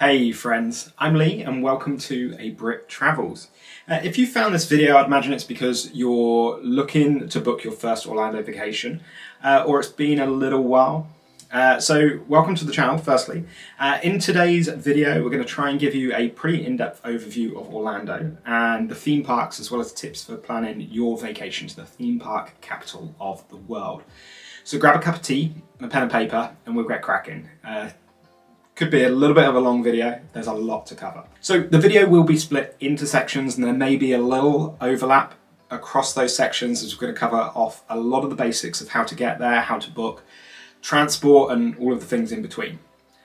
Hey friends, I'm Lee and welcome to A Brit Travels. Uh, if you found this video, I'd imagine it's because you're looking to book your first Orlando vacation uh, or it's been a little while. Uh, so welcome to the channel firstly. Uh, in today's video we're going to try and give you a pretty in-depth overview of Orlando and the theme parks as well as tips for planning your vacation to the theme park capital of the world. So grab a cup of tea a pen and paper and we'll get cracking. Could be a little bit of a long video, there's a lot to cover. So the video will be split into sections and there may be a little overlap across those sections as we're going to cover off a lot of the basics of how to get there, how to book, transport and all of the things in between.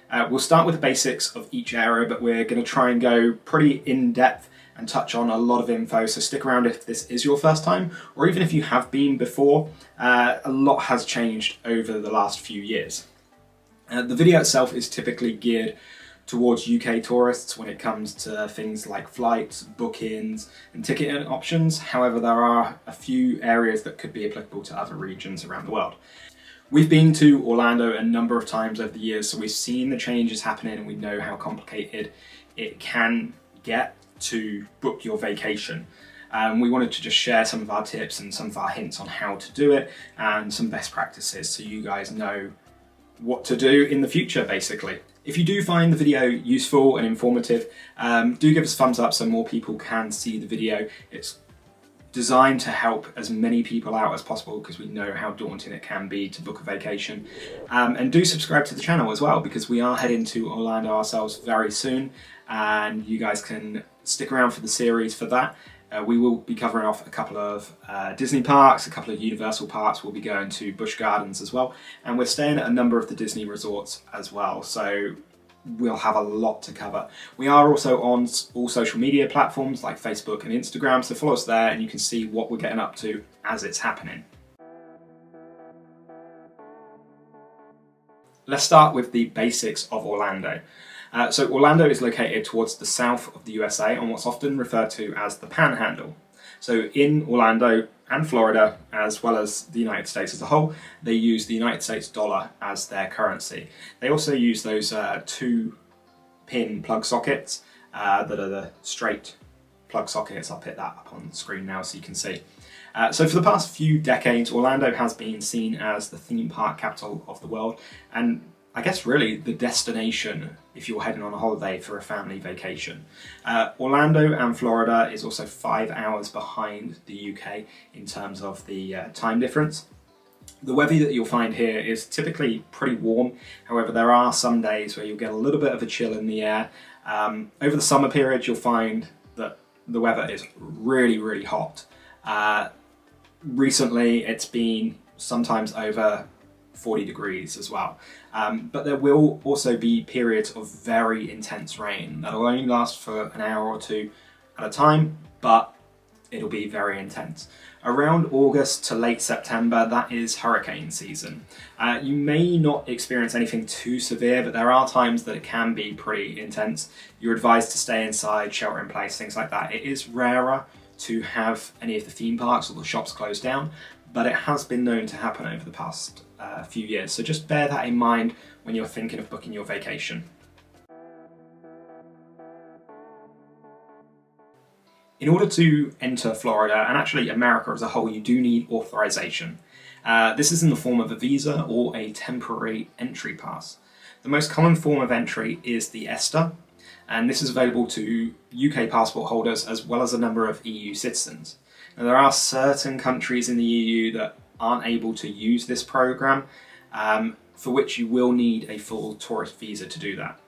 Uh, we'll start with the basics of each area but we're going to try and go pretty in-depth and touch on a lot of info so stick around if this is your first time or even if you have been before, uh, a lot has changed over the last few years. Uh, the video itself is typically geared towards UK tourists when it comes to things like flights, bookings and ticketing options. However, there are a few areas that could be applicable to other regions around the world. We've been to Orlando a number of times over the years, so we've seen the changes happening and we know how complicated it can get to book your vacation. Um, we wanted to just share some of our tips and some of our hints on how to do it and some best practices so you guys know what to do in the future basically. If you do find the video useful and informative, um, do give us a thumbs up so more people can see the video. It's designed to help as many people out as possible because we know how daunting it can be to book a vacation. Um, and do subscribe to the channel as well because we are heading to Orlando ourselves very soon and you guys can stick around for the series for that. Uh, we will be covering off a couple of uh, Disney parks, a couple of Universal parks. We'll be going to Busch Gardens as well. And we're staying at a number of the Disney resorts as well. So we'll have a lot to cover. We are also on all social media platforms like Facebook and Instagram. So follow us there and you can see what we're getting up to as it's happening. Let's start with the basics of Orlando. Uh, so Orlando is located towards the south of the USA on what's often referred to as the Panhandle. So in Orlando and Florida, as well as the United States as a whole, they use the United States dollar as their currency. They also use those uh, two pin plug sockets uh, that are the straight plug sockets. I'll put that up on the screen now so you can see. Uh, so for the past few decades, Orlando has been seen as the theme park capital of the world, and I guess really the destination if you're heading on a holiday for a family vacation. Uh, Orlando and Florida is also five hours behind the UK in terms of the uh, time difference. The weather that you'll find here is typically pretty warm, however there are some days where you'll get a little bit of a chill in the air. Um, over the summer period you'll find that the weather is really really hot. Uh, recently it's been sometimes over 40 degrees as well. Um, but there will also be periods of very intense rain that'll only last for an hour or two at a time, but it'll be very intense. Around August to late September, that is hurricane season. Uh, you may not experience anything too severe, but there are times that it can be pretty intense. You're advised to stay inside, shelter in place, things like that. It is rarer to have any of the theme parks or the shops closed down, but it has been known to happen over the past uh, few years. So just bear that in mind when you're thinking of booking your vacation. In order to enter Florida, and actually America as a whole, you do need authorization. Uh, this is in the form of a visa or a temporary entry pass. The most common form of entry is the ESTA, and this is available to UK passport holders as well as a number of EU citizens. Now, there are certain countries in the EU that aren't able to use this program, um, for which you will need a full tourist visa to do that.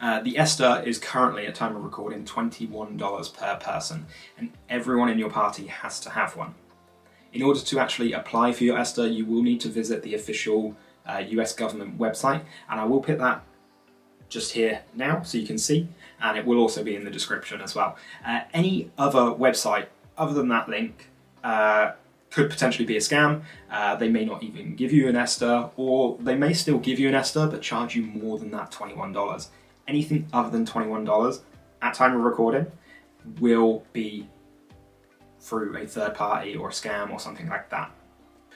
Uh, the ESTA is currently, at time of recording, $21 per person, and everyone in your party has to have one. In order to actually apply for your ESTA, you will need to visit the official uh, US government website, and I will put that just here now so you can see, and it will also be in the description as well. Uh, any other website other than that link uh, could potentially be a scam. Uh, they may not even give you an ESTA, or they may still give you an ESTA but charge you more than that $21. Anything other than $21 at time of recording will be through a third party or a scam or something like that.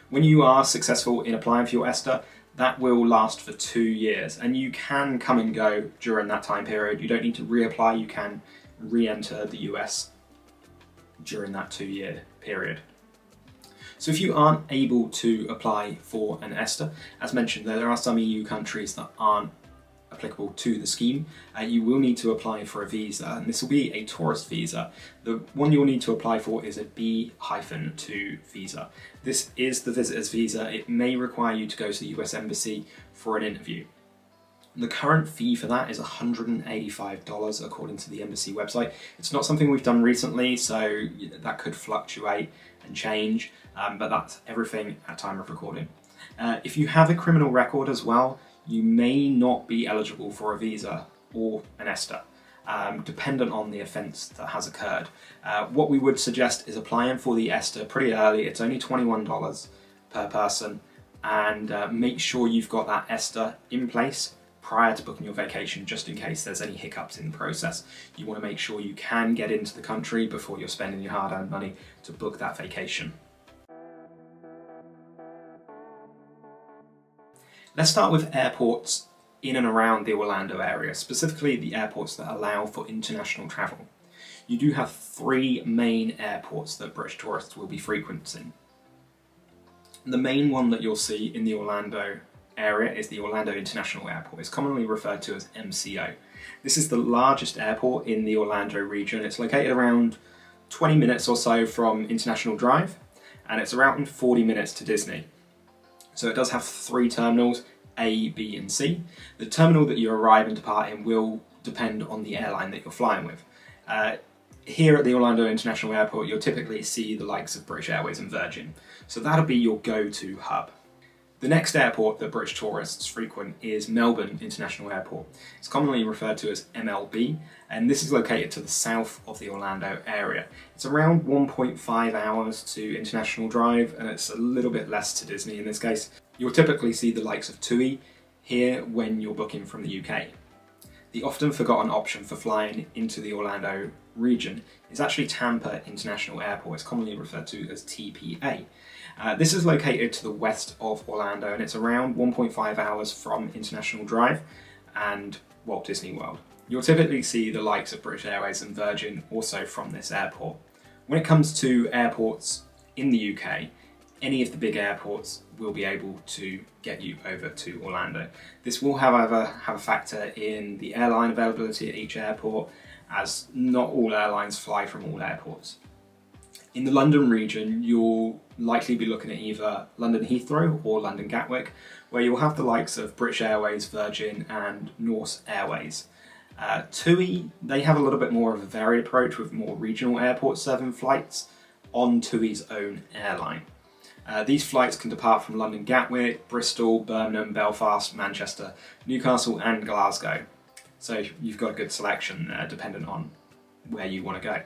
When you are successful in applying for your ESTA, that will last for two years and you can come and go during that time period. You don't need to reapply, you can re-enter the US during that two year period. So if you aren't able to apply for an ESTA, as mentioned, there are some EU countries that aren't applicable to the scheme, uh, you will need to apply for a visa, and this will be a tourist visa. The one you'll need to apply for is a B-2 visa. This is the visitor's visa. It may require you to go to the US Embassy for an interview. The current fee for that is $185 according to the embassy website. It's not something we've done recently, so that could fluctuate and change, um, but that's everything at time of recording. Uh, if you have a criminal record as well, you may not be eligible for a visa or an ESTA, um, dependent on the offence that has occurred. Uh, what we would suggest is applying for the ESTA pretty early. It's only $21 per person, and uh, make sure you've got that ESTA in place prior to booking your vacation just in case there's any hiccups in the process. You want to make sure you can get into the country before you're spending your hard-earned money to book that vacation. Let's start with airports in and around the Orlando area, specifically the airports that allow for international travel. You do have three main airports that British tourists will be frequenting. The main one that you'll see in the Orlando area is the Orlando International Airport. It's commonly referred to as MCO. This is the largest airport in the Orlando region. It's located around 20 minutes or so from International Drive and it's around 40 minutes to Disney. So it does have three terminals, A, B and C. The terminal that you arrive and depart in will depend on the airline that you're flying with. Uh, here at the Orlando International Airport, you'll typically see the likes of British Airways and Virgin. So that'll be your go-to hub. The next airport that British tourists frequent is Melbourne International Airport. It's commonly referred to as MLB, and this is located to the south of the Orlando area. It's around 1.5 hours to International Drive, and it's a little bit less to Disney in this case. You'll typically see the likes of TUI here when you're booking from the UK. The often forgotten option for flying into the Orlando region is actually Tampa International Airport. It's commonly referred to as TPA. Uh, this is located to the west of Orlando and it's around 1.5 hours from International Drive and Walt Disney World. You'll typically see the likes of British Airways and Virgin also from this airport. When it comes to airports in the UK, any of the big airports will be able to get you over to Orlando. This will however have a factor in the airline availability at each airport as not all airlines fly from all airports. In the London region, you'll likely be looking at either London Heathrow or London Gatwick, where you'll have the likes of British Airways, Virgin, and Norse Airways. Uh, TUI, they have a little bit more of a varied approach with more regional airport serving flights on TUI's own airline. Uh, these flights can depart from London Gatwick, Bristol, Birmingham, Belfast, Manchester, Newcastle, and Glasgow. So you've got a good selection uh, dependent on where you want to go.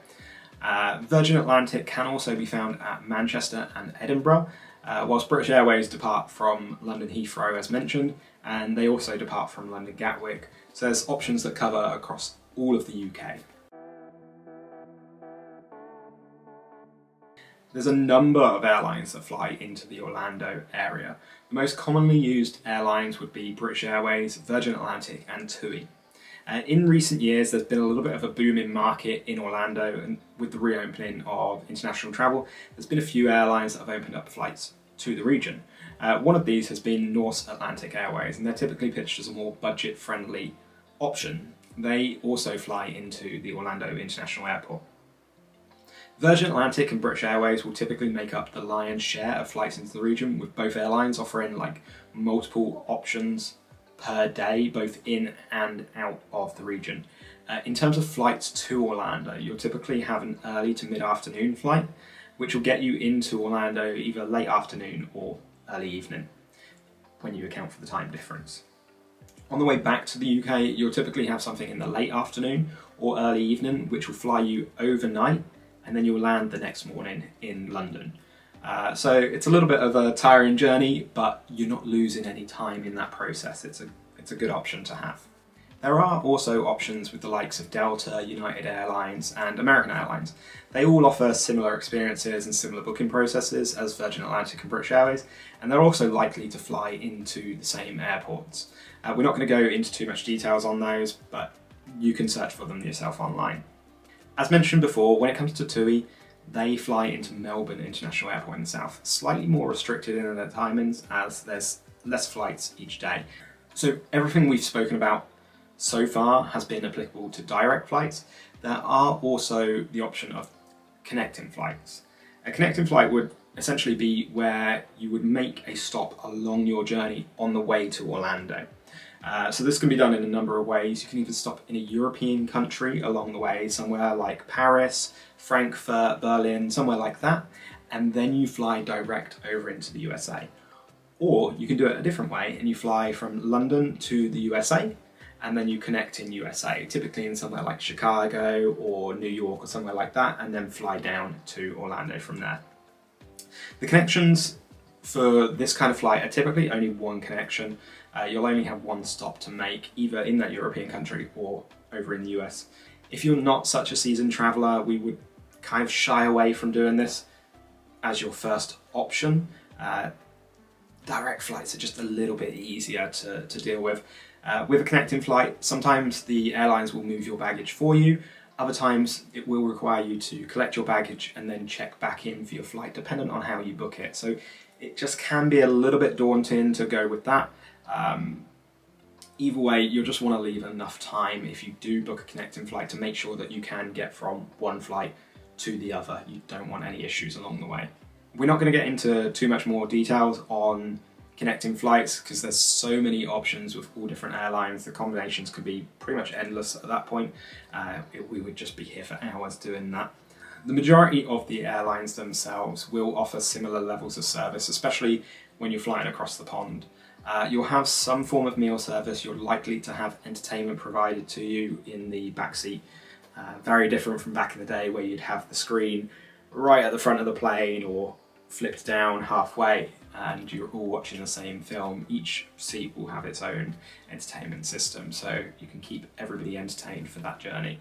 Uh, Virgin Atlantic can also be found at Manchester and Edinburgh, uh, whilst British Airways depart from London Heathrow as mentioned, and they also depart from London Gatwick. So there's options that cover across all of the UK. There's a number of airlines that fly into the Orlando area. The most commonly used airlines would be British Airways, Virgin Atlantic and TUI. Uh, in recent years, there's been a little bit of a booming market in Orlando, and with the reopening of international travel, there's been a few airlines that have opened up flights to the region. Uh, one of these has been Norse Atlantic Airways, and they're typically pitched as a more budget friendly option. They also fly into the Orlando International Airport. Virgin Atlantic and British Airways will typically make up the lion's share of flights into the region, with both airlines offering like multiple options per day, both in and out of the region. Uh, in terms of flights to Orlando, you'll typically have an early to mid-afternoon flight, which will get you into Orlando either late afternoon or early evening, when you account for the time difference. On the way back to the UK, you'll typically have something in the late afternoon or early evening, which will fly you overnight, and then you'll land the next morning in London. Uh, so it's a little bit of a tiring journey, but you're not losing any time in that process. It's a, it's a good option to have. There are also options with the likes of Delta, United Airlines, and American Airlines. They all offer similar experiences and similar booking processes as Virgin Atlantic and British Airways, and they're also likely to fly into the same airports. Uh, we're not going to go into too much details on those, but you can search for them yourself online. As mentioned before, when it comes to TUI, they fly into Melbourne International Airport in the south, slightly more restricted in their timings as there's less flights each day. So everything we've spoken about so far has been applicable to direct flights. There are also the option of connecting flights. A connecting flight would essentially be where you would make a stop along your journey on the way to Orlando. Uh, so this can be done in a number of ways. You can even stop in a European country along the way, somewhere like Paris, Frankfurt, Berlin, somewhere like that, and then you fly direct over into the USA. Or you can do it a different way and you fly from London to the USA and then you connect in USA, typically in somewhere like Chicago or New York or somewhere like that, and then fly down to Orlando from there. The connections for this kind of flight are typically only one connection. Uh, you'll only have one stop to make, either in that European country or over in the US. If you're not such a seasoned traveller, we would kind of shy away from doing this as your first option. Uh, direct flights are just a little bit easier to, to deal with. Uh, with a connecting flight, sometimes the airlines will move your baggage for you, other times it will require you to collect your baggage and then check back in for your flight, dependent on how you book it. So it just can be a little bit daunting to go with that. Um, either way, you'll just want to leave enough time if you do book a connecting flight to make sure that you can get from one flight to the other. You don't want any issues along the way. We're not going to get into too much more details on connecting flights because there's so many options with all different airlines. The combinations could be pretty much endless at that point. Uh, it, we would just be here for hours doing that. The majority of the airlines themselves will offer similar levels of service, especially when you're flying across the pond. Uh, you'll have some form of meal service, you're likely to have entertainment provided to you in the back seat. Uh, very different from back in the day where you'd have the screen right at the front of the plane or flipped down halfway and you're all watching the same film. Each seat will have its own entertainment system so you can keep everybody entertained for that journey.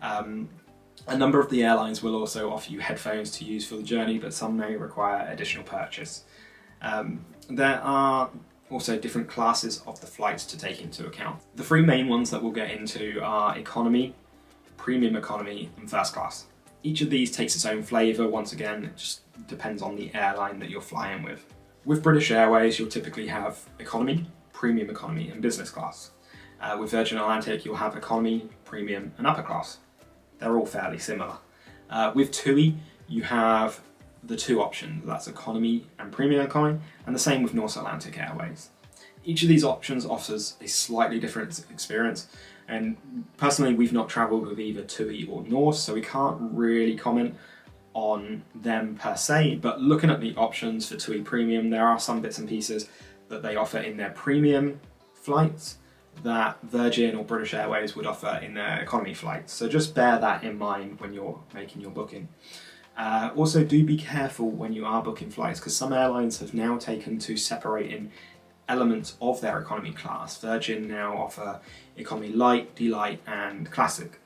Um, a number of the airlines will also offer you headphones to use for the journey but some may require additional purchase. Um, there are also different classes of the flights to take into account. The three main ones that we'll get into are economy, premium economy and first class. Each of these takes its own flavour, once again, it just depends on the airline that you're flying with. With British Airways, you'll typically have economy, premium economy and business class. Uh, with Virgin Atlantic, you'll have economy, premium and upper class. They're all fairly similar. Uh, with TUI, you have the two options, that's economy and premium economy, and the same with Norse Atlantic Airways. Each of these options offers a slightly different experience, and personally we've not travelled with either TUI or Norse, so we can't really comment on them per se, but looking at the options for TUI Premium, there are some bits and pieces that they offer in their premium flights that Virgin or British Airways would offer in their economy flights. So just bear that in mind when you're making your booking. Uh, also, do be careful when you are booking flights because some airlines have now taken to separating elements of their economy class. Virgin now offer economy light, delight, and classic.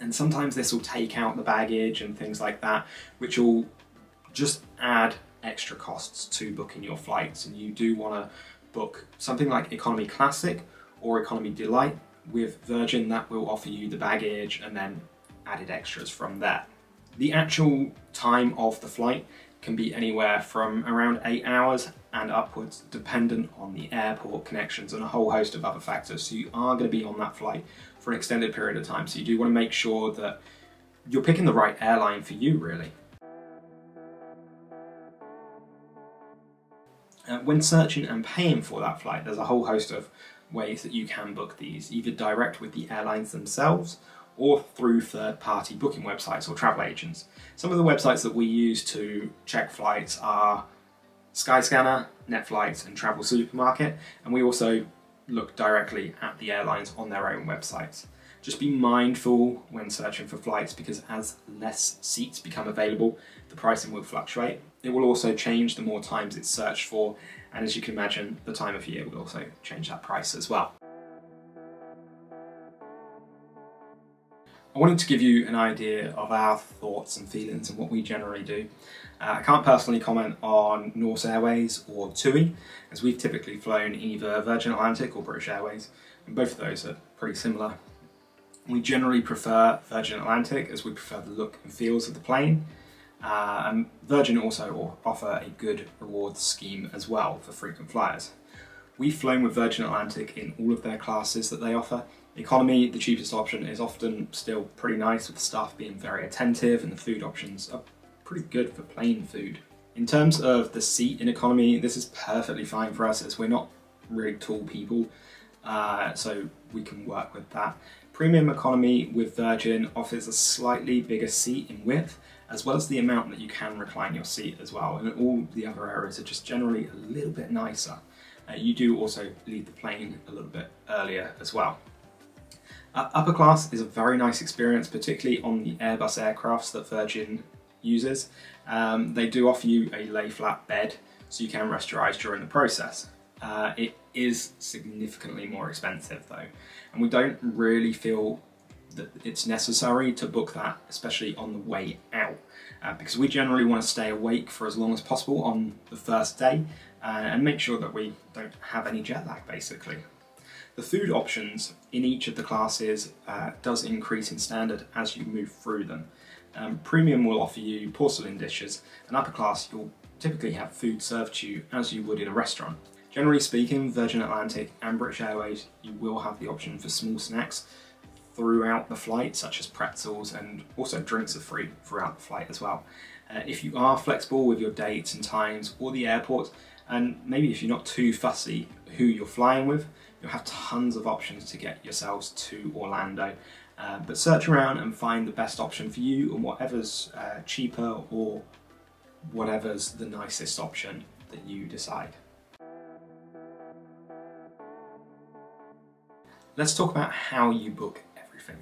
And sometimes this will take out the baggage and things like that, which will just add extra costs to booking your flights. And you do want to book something like economy classic or economy delight with Virgin that will offer you the baggage and then added extras from there. The actual time of the flight can be anywhere from around eight hours and upwards, dependent on the airport connections and a whole host of other factors. So you are going to be on that flight for an extended period of time. So you do want to make sure that you're picking the right airline for you, really. Uh, when searching and paying for that flight, there's a whole host of ways that you can book these, either direct with the airlines themselves or through third-party booking websites or travel agents. Some of the websites that we use to check flights are Skyscanner, Netflights and Travel Supermarket, and we also look directly at the airlines on their own websites. Just be mindful when searching for flights because as less seats become available, the pricing will fluctuate. It will also change the more times it's searched for, and as you can imagine, the time of year will also change that price as well. I wanted to give you an idea of our thoughts and feelings and what we generally do. Uh, I can't personally comment on Norse Airways or TUI, as we've typically flown either Virgin Atlantic or British Airways, and both of those are pretty similar. We generally prefer Virgin Atlantic as we prefer the look and feels of the plane, uh, and Virgin also offer a good rewards scheme as well for frequent flyers. We've flown with Virgin Atlantic in all of their classes that they offer, Economy, the cheapest option, is often still pretty nice with the staff being very attentive and the food options are pretty good for plain food. In terms of the seat in economy, this is perfectly fine for us as we're not really tall people, uh, so we can work with that. Premium economy with Virgin offers a slightly bigger seat in width, as well as the amount that you can recline your seat as well, and all the other areas are just generally a little bit nicer. Uh, you do also leave the plane a little bit earlier as well. Uh, upper class is a very nice experience, particularly on the Airbus aircrafts that Virgin uses. Um, they do offer you a lay flat bed so you can rest your eyes during the process. Uh, it is significantly more expensive though, and we don't really feel that it's necessary to book that, especially on the way out, uh, because we generally want to stay awake for as long as possible on the first day uh, and make sure that we don't have any jet lag basically. The food options in each of the classes uh, does increase in standard as you move through them. Um, premium will offer you porcelain dishes, and upper class you'll typically have food served to you as you would in a restaurant. Generally speaking, Virgin Atlantic and British Airways, you will have the option for small snacks throughout the flight, such as pretzels, and also drinks are free throughout the flight as well. Uh, if you are flexible with your dates and times or the airport, and maybe if you're not too fussy who you're flying with, you'll have tons of options to get yourselves to Orlando. Uh, but search around and find the best option for you and whatever's uh, cheaper or whatever's the nicest option that you decide. Let's talk about how you book everything.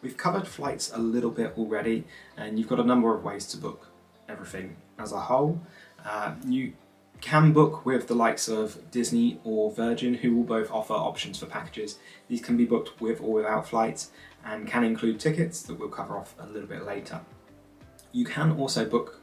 We've covered flights a little bit already and you've got a number of ways to book everything as a whole. Uh, you can book with the likes of Disney or Virgin, who will both offer options for packages. These can be booked with or without flights and can include tickets that we'll cover off a little bit later. You can also book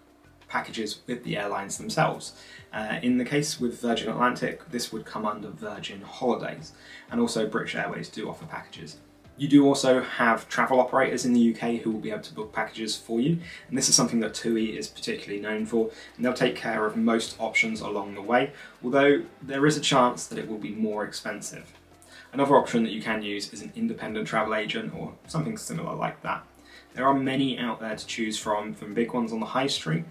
packages with the airlines themselves. Uh, in the case with Virgin Atlantic, this would come under Virgin Holidays, and also British Airways do offer packages. You do also have travel operators in the UK who will be able to book packages for you, and this is something that TUI is particularly known for, and they'll take care of most options along the way, although there is a chance that it will be more expensive. Another option that you can use is an independent travel agent or something similar like that. There are many out there to choose from, from big ones on the high street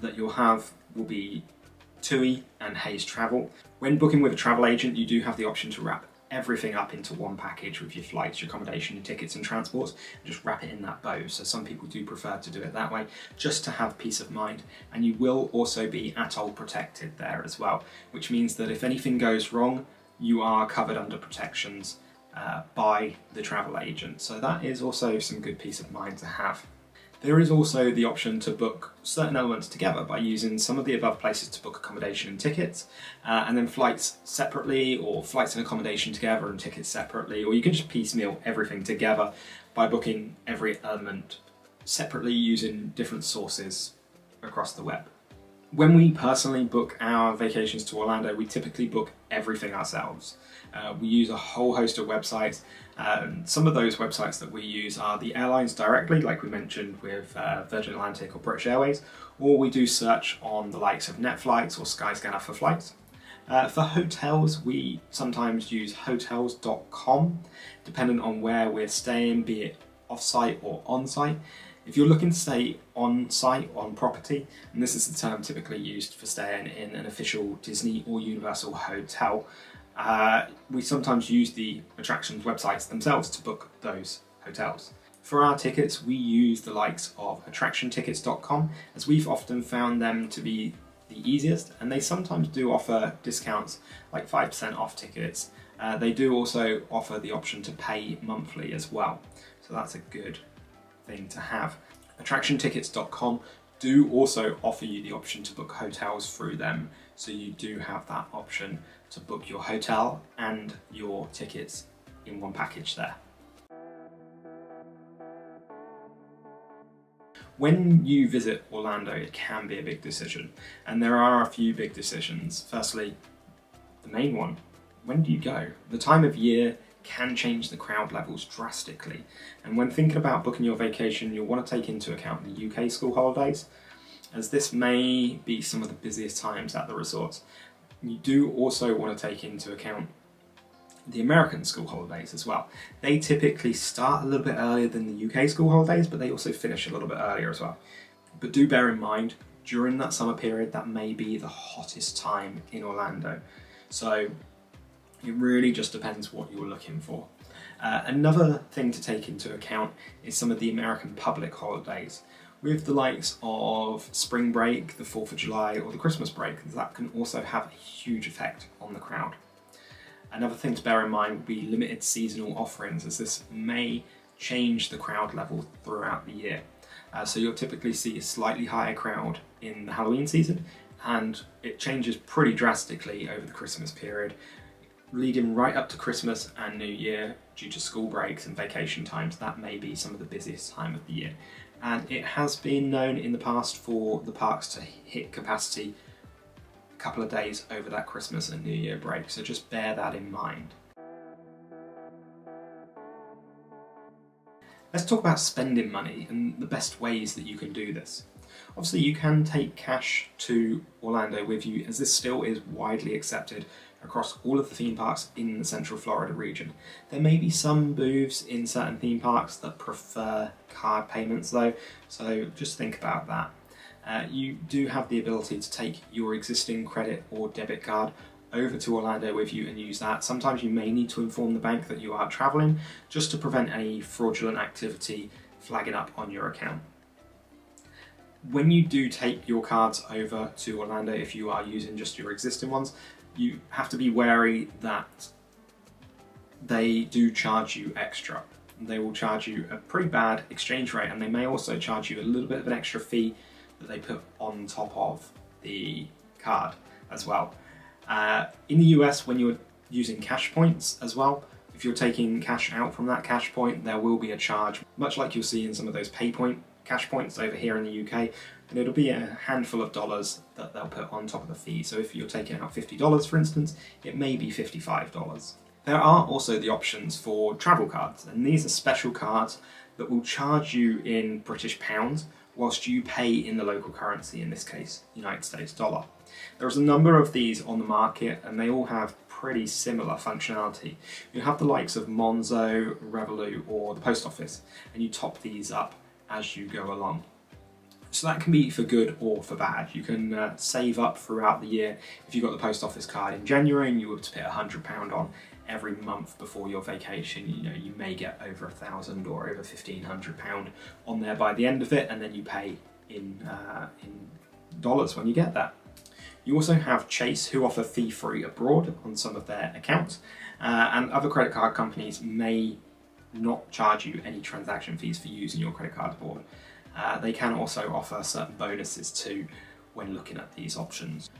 that you'll have will be TUI and Hays Travel. When booking with a travel agent, you do have the option to wrap everything up into one package with your flights, your accommodation, your tickets and transports, and just wrap it in that bow. So some people do prefer to do it that way, just to have peace of mind. And you will also be ATOL protected there as well, which means that if anything goes wrong, you are covered under protections uh, by the travel agent. So that is also some good peace of mind to have. There is also the option to book certain elements together by using some of the above places to book accommodation and tickets, uh, and then flights separately, or flights and accommodation together and tickets separately, or you can just piecemeal everything together by booking every element separately using different sources across the web. When we personally book our vacations to Orlando, we typically book everything ourselves. Uh, we use a whole host of websites. Um, some of those websites that we use are the airlines directly, like we mentioned with uh, Virgin Atlantic or British Airways, or we do search on the likes of NetFlights or Skyscanner for flights. Uh, for hotels, we sometimes use hotels.com, depending on where we're staying, be it off-site or on-site. If you're looking to stay on site, on property, and this is the term typically used for staying in an official Disney or Universal hotel, uh, we sometimes use the attractions websites themselves to book those hotels. For our tickets, we use the likes of attractiontickets.com as we've often found them to be the easiest and they sometimes do offer discounts like 5% off tickets. Uh, they do also offer the option to pay monthly as well, so that's a good thing to have. Attractiontickets.com do also offer you the option to book hotels through them, so you do have that option to book your hotel and your tickets in one package there. When you visit Orlando, it can be a big decision, and there are a few big decisions. Firstly, the main one when do you go? The time of year can change the crowd levels drastically, and when thinking about booking your vacation, you'll want to take into account the UK school holidays, as this may be some of the busiest times at the resort. You do also want to take into account the American school holidays as well. They typically start a little bit earlier than the UK school holidays, but they also finish a little bit earlier as well. But do bear in mind, during that summer period, that may be the hottest time in Orlando. So it really just depends what you're looking for. Uh, another thing to take into account is some of the American public holidays. With the likes of spring break, the 4th of July, or the Christmas break, that can also have a huge effect on the crowd. Another thing to bear in mind would be limited seasonal offerings, as this may change the crowd level throughout the year. Uh, so you'll typically see a slightly higher crowd in the Halloween season, and it changes pretty drastically over the Christmas period, leading right up to Christmas and New Year due to school breaks and vacation times. That may be some of the busiest time of the year. And it has been known in the past for the parks to hit capacity a couple of days over that Christmas and New Year break, so just bear that in mind. Let's talk about spending money and the best ways that you can do this. Obviously, you can take cash to Orlando with you, as this still is widely accepted across all of the theme parks in the Central Florida region. There may be some booths in certain theme parks that prefer card payments though, so just think about that uh, you do have the ability to take your existing credit or debit card over to Orlando with you and use that. Sometimes you may need to inform the bank that you are traveling just to prevent any fraudulent activity flagging up on your account. When you do take your cards over to Orlando, if you are using just your existing ones, you have to be wary that they do charge you extra. They will charge you a pretty bad exchange rate and they may also charge you a little bit of an extra fee that they put on top of the card as well. Uh, in the US, when you're using cash points as well, if you're taking cash out from that cash point, there will be a charge, much like you'll see in some of those PayPoint cash points over here in the UK, and it'll be a handful of dollars that they'll put on top of the fee. So if you're taking out $50, for instance, it may be $55. There are also the options for travel cards, and these are special cards that will charge you in British pounds whilst you pay in the local currency, in this case, United States dollar. There's a number of these on the market and they all have pretty similar functionality. You have the likes of Monzo, Revolut or the post office and you top these up as you go along. So that can be for good or for bad. You can uh, save up throughout the year. If you got the post office card in January and you were to put £100 on, every month before your vacation, you know, you may get over a thousand or over fifteen hundred pound on there by the end of it, and then you pay in uh, in dollars when you get that. You also have Chase, who offer fee-free abroad on some of their accounts, uh, and other credit card companies may not charge you any transaction fees for using your credit card abroad. Uh, they can also offer certain bonuses too when looking at these options.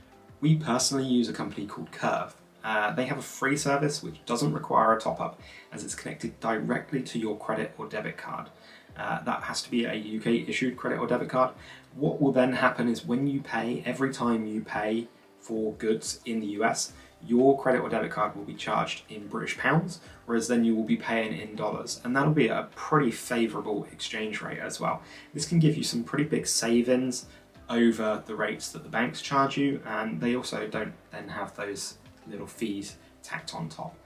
We personally use a company called Curve, uh, they have a free service which doesn't require a top up as it's connected directly to your credit or debit card. Uh, that has to be a UK issued credit or debit card. What will then happen is when you pay, every time you pay for goods in the US, your credit or debit card will be charged in British pounds, whereas then you will be paying in dollars. And that'll be a pretty favorable exchange rate as well. This can give you some pretty big savings over the rates that the banks charge you, and they also don't then have those little fees tacked on top.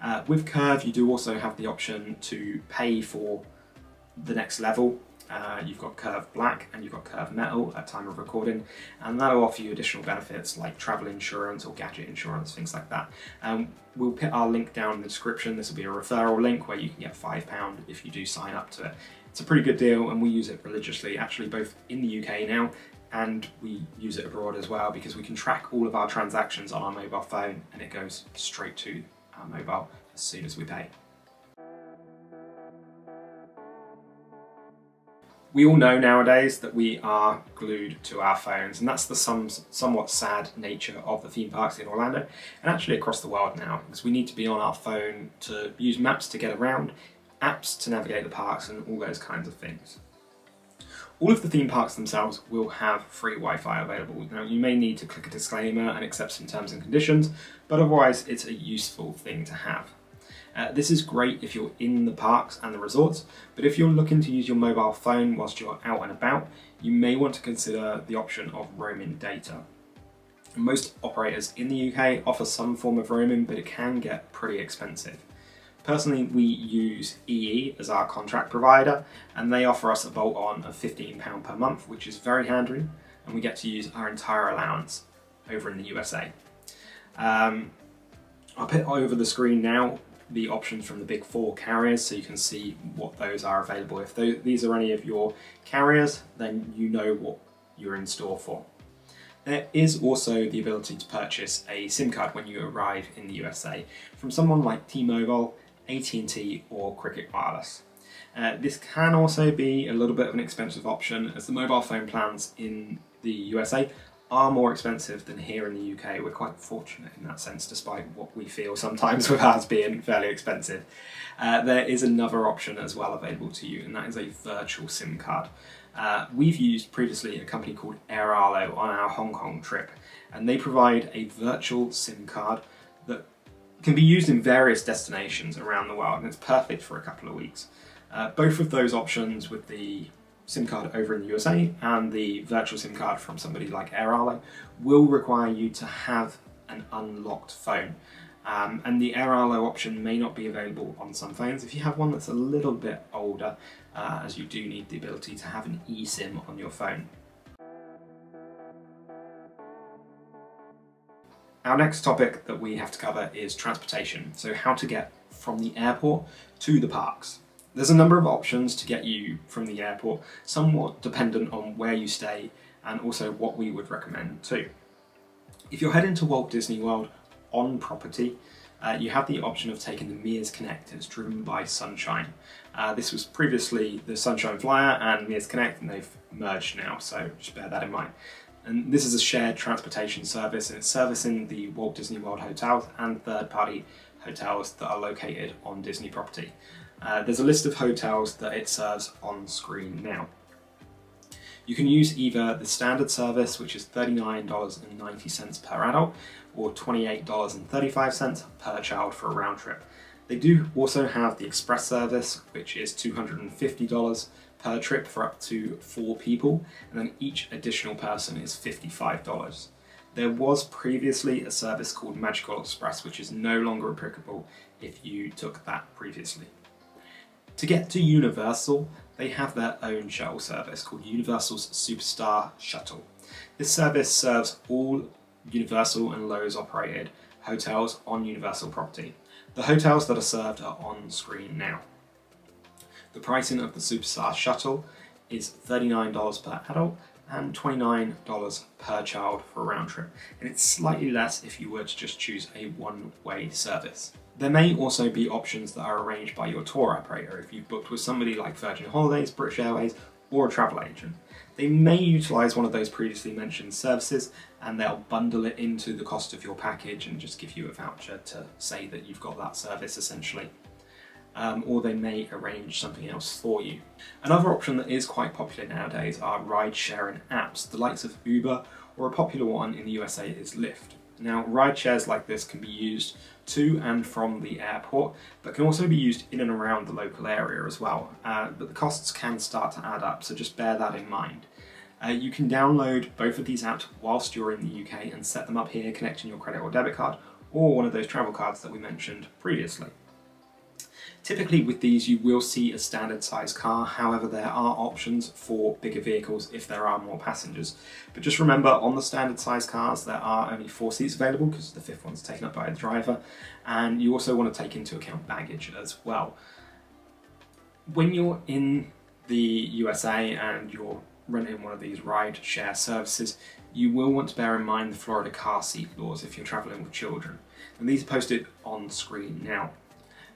Uh, with Curve, you do also have the option to pay for the next level. Uh, you've got Curve Black and you've got Curve Metal at time of recording, and that'll offer you additional benefits like travel insurance or gadget insurance, things like that. Um, we'll put our link down in the description. This will be a referral link where you can get £5 if you do sign up to it. It's a pretty good deal and we use it religiously, actually both in the UK now and we use it abroad as well because we can track all of our transactions on our mobile phone and it goes straight to our mobile as soon as we pay. We all know nowadays that we are glued to our phones, and that's the some, somewhat sad nature of the theme parks in Orlando and actually across the world now, because we need to be on our phone to use maps to get around, apps to navigate the parks, and all those kinds of things. All of the theme parks themselves will have free Wi-Fi available. Now you may need to click a disclaimer and accept some terms and conditions, but otherwise it's a useful thing to have. Uh, this is great if you're in the parks and the resorts, but if you're looking to use your mobile phone whilst you're out and about, you may want to consider the option of roaming data. Most operators in the UK offer some form of roaming, but it can get pretty expensive. Personally, we use EE as our contract provider, and they offer us a bolt on of £15 per month, which is very handy, and we get to use our entire allowance over in the USA. Um, I'll put over the screen now the options from the big four carriers so you can see what those are available. If these are any of your carriers, then you know what you're in store for. There is also the ability to purchase a SIM card when you arrive in the USA from someone like T-Mobile, AT&T or Cricket Wireless. Uh, this can also be a little bit of an expensive option as the mobile phone plans in the USA are more expensive than here in the UK. We're quite fortunate in that sense, despite what we feel sometimes with ours being fairly expensive. Uh, there is another option as well available to you, and that is a virtual SIM card. Uh, we've used previously a company called Airalo on our Hong Kong trip, and they provide a virtual SIM card that can be used in various destinations around the world, and it's perfect for a couple of weeks. Uh, both of those options with the SIM card over in the USA and the virtual SIM card from somebody like Airalo will require you to have an unlocked phone. Um, and the Airalo option may not be available on some phones. If you have one that's a little bit older, uh, as you do need the ability to have an eSIM on your phone. Our next topic that we have to cover is transportation, so how to get from the airport to the parks. There's a number of options to get you from the airport, somewhat dependent on where you stay and also what we would recommend too. If you're heading to Walt Disney World on property, uh, you have the option of taking the Mears Connect as driven by Sunshine. Uh, this was previously the Sunshine Flyer and Mears Connect and they've merged now, so just bear that in mind. And this is a shared transportation service and it's servicing the Walt Disney World hotels and third-party hotels that are located on Disney property. Uh, there's a list of hotels that it serves on screen now. You can use either the standard service, which is $39.90 per adult, or $28.35 per child for a round trip. They do also have the express service, which is $250 per trip for up to four people, and then each additional person is $55. There was previously a service called Magical Express, which is no longer applicable if you took that previously. To get to Universal, they have their own shuttle service called Universal's Superstar Shuttle. This service serves all Universal and Loews operated hotels on Universal property. The hotels that are served are on screen now. The pricing of the Superstar Shuttle is $39 per adult and $29 per child for a round trip, and it's slightly less if you were to just choose a one-way service. There may also be options that are arranged by your tour operator if you've booked with somebody like Virgin Holidays, British Airways, or a travel agent. They may utilise one of those previously mentioned services and they'll bundle it into the cost of your package and just give you a voucher to say that you've got that service essentially. Um, or they may arrange something else for you. Another option that is quite popular nowadays are ride sharing apps. The likes of Uber or a popular one in the USA is Lyft. Now, ride shares like this can be used to and from the airport, but can also be used in and around the local area as well. Uh, but the costs can start to add up, so just bear that in mind. Uh, you can download both of these apps whilst you're in the UK and set them up here, connecting your credit or debit card, or one of those travel cards that we mentioned previously. Typically with these you will see a standard size car, however there are options for bigger vehicles if there are more passengers. But just remember on the standard size cars there are only four seats available because the fifth one's taken up by the driver and you also want to take into account baggage as well. When you're in the USA and you're renting one of these ride share services, you will want to bear in mind the Florida car seat laws if you're traveling with children. And these are posted on screen now.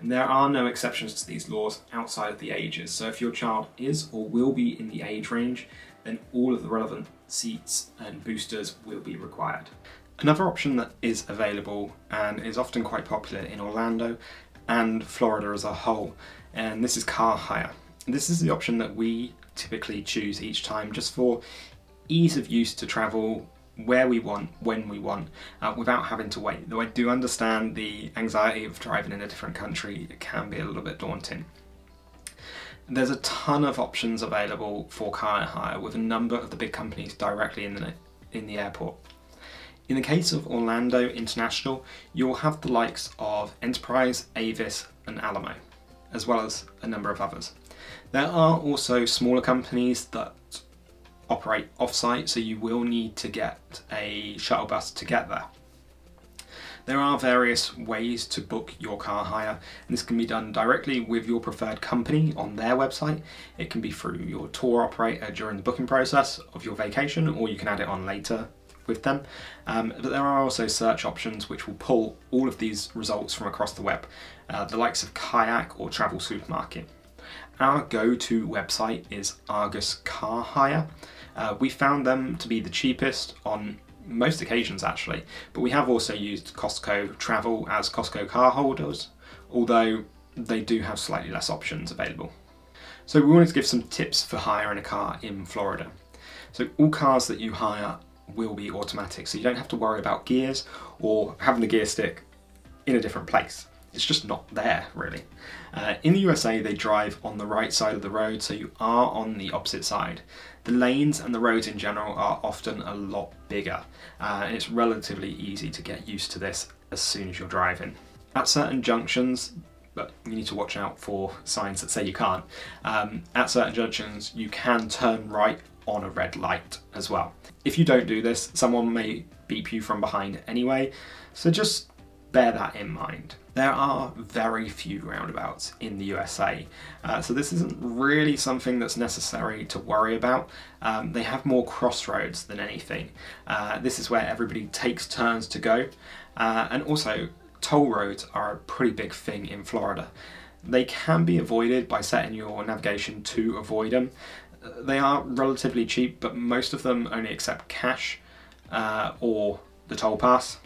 And there are no exceptions to these laws outside of the ages, so if your child is or will be in the age range, then all of the relevant seats and boosters will be required. Another option that is available and is often quite popular in Orlando and Florida as a whole, and this is car hire. This is the option that we typically choose each time just for ease of use to travel where we want, when we want, uh, without having to wait. Though I do understand the anxiety of driving in a different country, it can be a little bit daunting. There's a ton of options available for car hire with a number of the big companies directly in the, in the airport. In the case of Orlando International, you'll have the likes of Enterprise, Avis and Alamo, as well as a number of others. There are also smaller companies that operate off-site, so you will need to get a shuttle bus to get there. There are various ways to book your car hire, and this can be done directly with your preferred company on their website. It can be through your tour operator during the booking process of your vacation, or you can add it on later with them. Um, but there are also search options which will pull all of these results from across the web, uh, the likes of Kayak or Travel Supermarket. Our go-to website is Argus Car Hire. Uh, we found them to be the cheapest on most occasions actually, but we have also used Costco Travel as Costco car holders, although they do have slightly less options available. So we wanted to give some tips for hiring a car in Florida. So all cars that you hire will be automatic, so you don't have to worry about gears or having the gear stick in a different place. It's just not there, really. Uh, in the USA, they drive on the right side of the road, so you are on the opposite side. The lanes and the roads in general are often a lot bigger, uh, and it's relatively easy to get used to this as soon as you're driving. At certain junctions, but you need to watch out for signs that say you can't. Um, at certain junctions, you can turn right on a red light as well. If you don't do this, someone may beep you from behind anyway, so just bear that in mind. There are very few roundabouts in the USA, uh, so this isn't really something that's necessary to worry about. Um, they have more crossroads than anything. Uh, this is where everybody takes turns to go, uh, and also toll roads are a pretty big thing in Florida. They can be avoided by setting your navigation to avoid them. Uh, they are relatively cheap, but most of them only accept cash uh, or the toll pass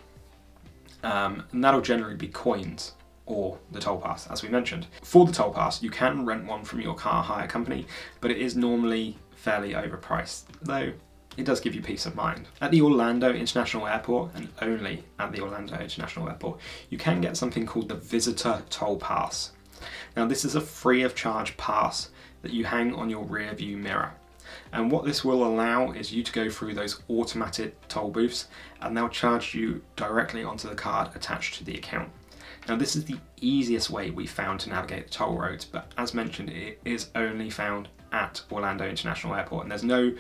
um, and that'll generally be coins or the toll pass, as we mentioned. For the toll pass, you can rent one from your car hire company, but it is normally fairly overpriced, though it does give you peace of mind. At the Orlando International Airport, and only at the Orlando International Airport, you can get something called the Visitor Toll Pass. Now this is a free of charge pass that you hang on your rear view mirror. And what this will allow is you to go through those automated toll booths and they'll charge you directly onto the card attached to the account. Now this is the easiest way we found to navigate the toll roads, but as mentioned, it is only found at Orlando International Airport and there's no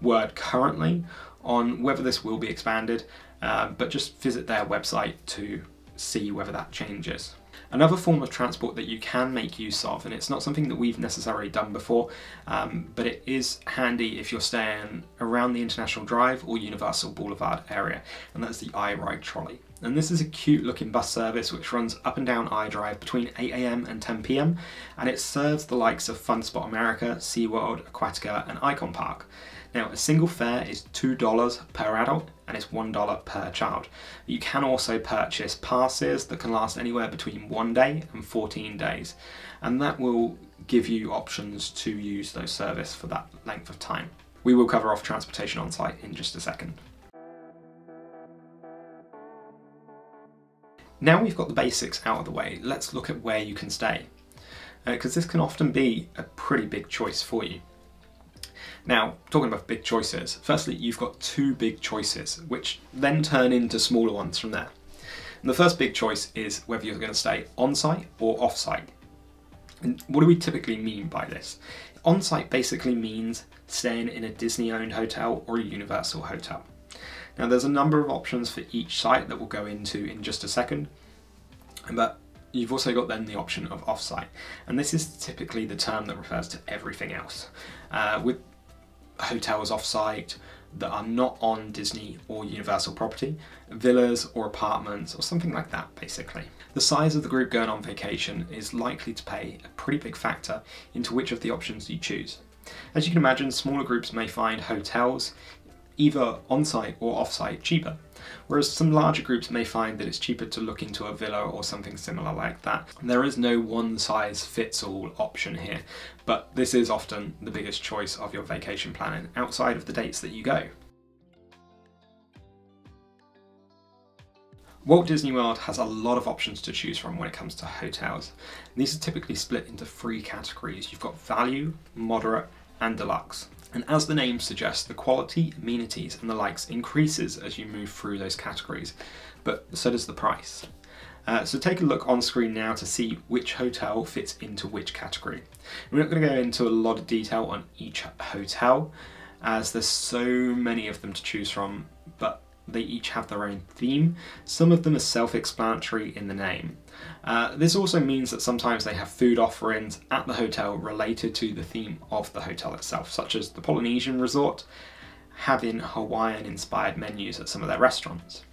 word currently on whether this will be expanded, uh, but just visit their website to see whether that changes. Another form of transport that you can make use of, and it's not something that we've necessarily done before, um, but it is handy if you're staying around the International Drive or Universal Boulevard area, and that's the iRide trolley. And this is a cute looking bus service which runs up and down iDrive between 8am and 10pm, and it serves the likes of Fun Spot America, SeaWorld, Aquatica, and Icon Park. Now, a single fare is $2 per adult and it's $1 per child. You can also purchase passes that can last anywhere between one day and 14 days, and that will give you options to use those service for that length of time. We will cover off transportation on site in just a second. Now we've got the basics out of the way, let's look at where you can stay. Because uh, this can often be a pretty big choice for you. Now, talking about big choices, firstly, you've got two big choices, which then turn into smaller ones from there. And the first big choice is whether you're going to stay on-site or off-site. And what do we typically mean by this? On-site basically means staying in a Disney-owned hotel or a Universal hotel. Now there's a number of options for each site that we'll go into in just a second, but you've also got then the option of off-site. And this is typically the term that refers to everything else. Uh, with hotels off-site that are not on Disney or Universal property, villas or apartments or something like that basically. The size of the group going on vacation is likely to play a pretty big factor into which of the options you choose. As you can imagine, smaller groups may find hotels either on-site or off-site cheaper. Whereas some larger groups may find that it's cheaper to look into a villa or something similar like that. There is no one size fits all option here, but this is often the biggest choice of your vacation planning outside of the dates that you go. Walt Disney World has a lot of options to choose from when it comes to hotels. These are typically split into three categories. You've got value, moderate, and deluxe. And as the name suggests, the quality, amenities, and the likes increases as you move through those categories, but so does the price. Uh, so take a look on screen now to see which hotel fits into which category. We're not going to go into a lot of detail on each hotel, as there's so many of them to choose from, but they each have their own theme. Some of them are self-explanatory in the name. Uh, this also means that sometimes they have food offerings at the hotel related to the theme of the hotel itself, such as the Polynesian Resort having Hawaiian-inspired menus at some of their restaurants.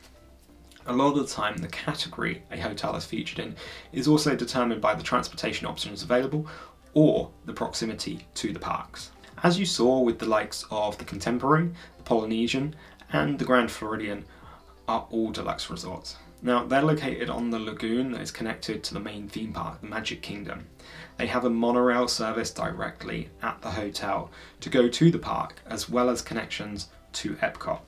A lot of the time, the category a hotel is featured in is also determined by the transportation options available or the proximity to the parks. As you saw with the likes of the Contemporary, the Polynesian, and the Grand Floridian are all deluxe resorts. Now, they're located on the lagoon that is connected to the main theme park, the Magic Kingdom. They have a monorail service directly at the hotel to go to the park, as well as connections to Epcot.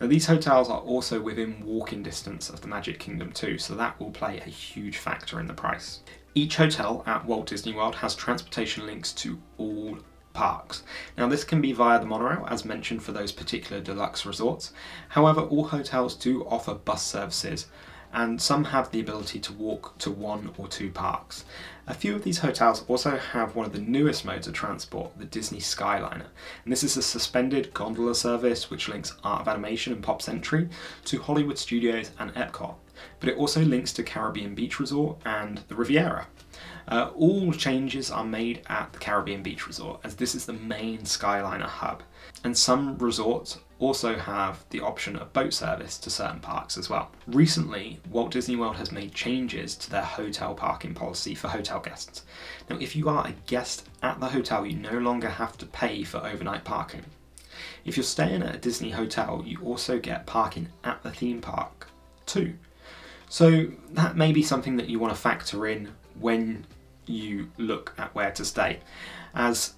Now, these hotels are also within walking distance of the Magic Kingdom too, so that will play a huge factor in the price. Each hotel at Walt Disney World has transportation links to all parks. Now this can be via the monorail as mentioned for those particular deluxe resorts. However, all hotels do offer bus services and some have the ability to walk to one or two parks. A few of these hotels also have one of the newest modes of transport, the Disney Skyliner. And this is a suspended gondola service which links Art of Animation and Pop Century to Hollywood Studios and Epcot. But it also links to Caribbean Beach Resort and the Riviera. Uh, all changes are made at the Caribbean Beach Resort as this is the main Skyliner hub and some resorts also have the option of boat service to certain parks as well. Recently, Walt Disney World has made changes to their hotel parking policy for hotel guests. Now, if you are a guest at the hotel, you no longer have to pay for overnight parking. If you're staying at a Disney hotel, you also get parking at the theme park too. So that may be something that you want to factor in when you look at where to stay. As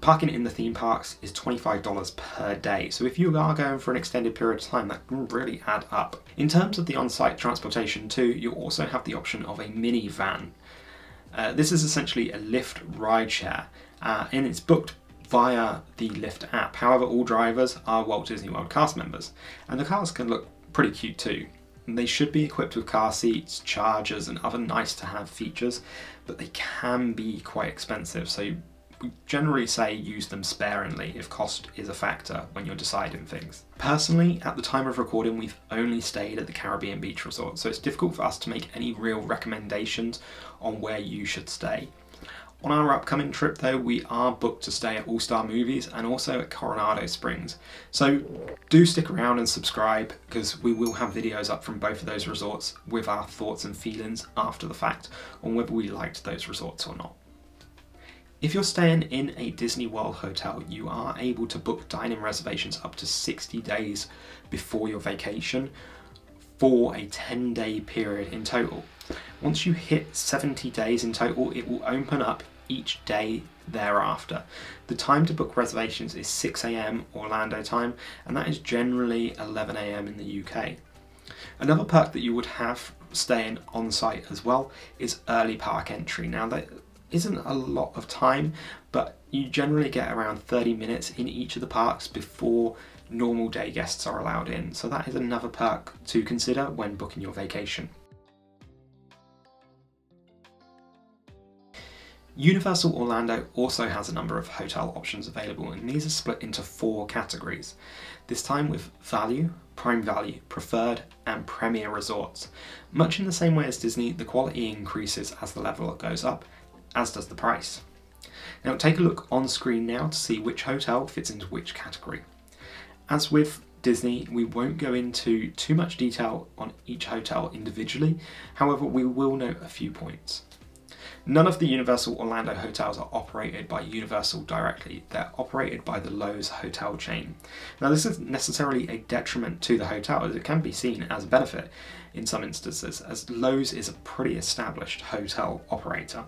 parking in the theme parks is $25 per day, so if you are going for an extended period of time, that can really add up. In terms of the on-site transportation too, you also have the option of a Minnie Van. Uh, this is essentially a Lyft rideshare, uh, and it's booked via the Lyft app. However, all drivers are Walt Disney World cast members, and the cars can look pretty cute too. They should be equipped with car seats, chargers and other nice to have features, but they can be quite expensive, so we generally say use them sparingly if cost is a factor when you're deciding things. Personally, at the time of recording, we've only stayed at the Caribbean Beach Resort, so it's difficult for us to make any real recommendations on where you should stay. On our upcoming trip though, we are booked to stay at All Star Movies and also at Coronado Springs. So do stick around and subscribe because we will have videos up from both of those resorts with our thoughts and feelings after the fact on whether we liked those resorts or not. If you're staying in a Disney World hotel, you are able to book dining reservations up to 60 days before your vacation for a 10 day period in total. Once you hit 70 days in total, it will open up each day thereafter. The time to book reservations is 6am Orlando time, and that is generally 11am in the UK. Another perk that you would have staying on site as well is early park entry. Now, that isn't a lot of time, but you generally get around 30 minutes in each of the parks before normal day guests are allowed in. So that is another perk to consider when booking your vacation. Universal Orlando also has a number of hotel options available and these are split into four categories. This time with value, prime value, preferred and premier resorts. Much in the same way as Disney, the quality increases as the level goes up, as does the price. Now take a look on screen now to see which hotel fits into which category. As with Disney, we won't go into too much detail on each hotel individually, however we will note a few points. None of the Universal Orlando hotels are operated by Universal directly, they're operated by the Loews hotel chain. Now, this isn't necessarily a detriment to the hotel, as it can be seen as a benefit in some instances, as Loews is a pretty established hotel operator.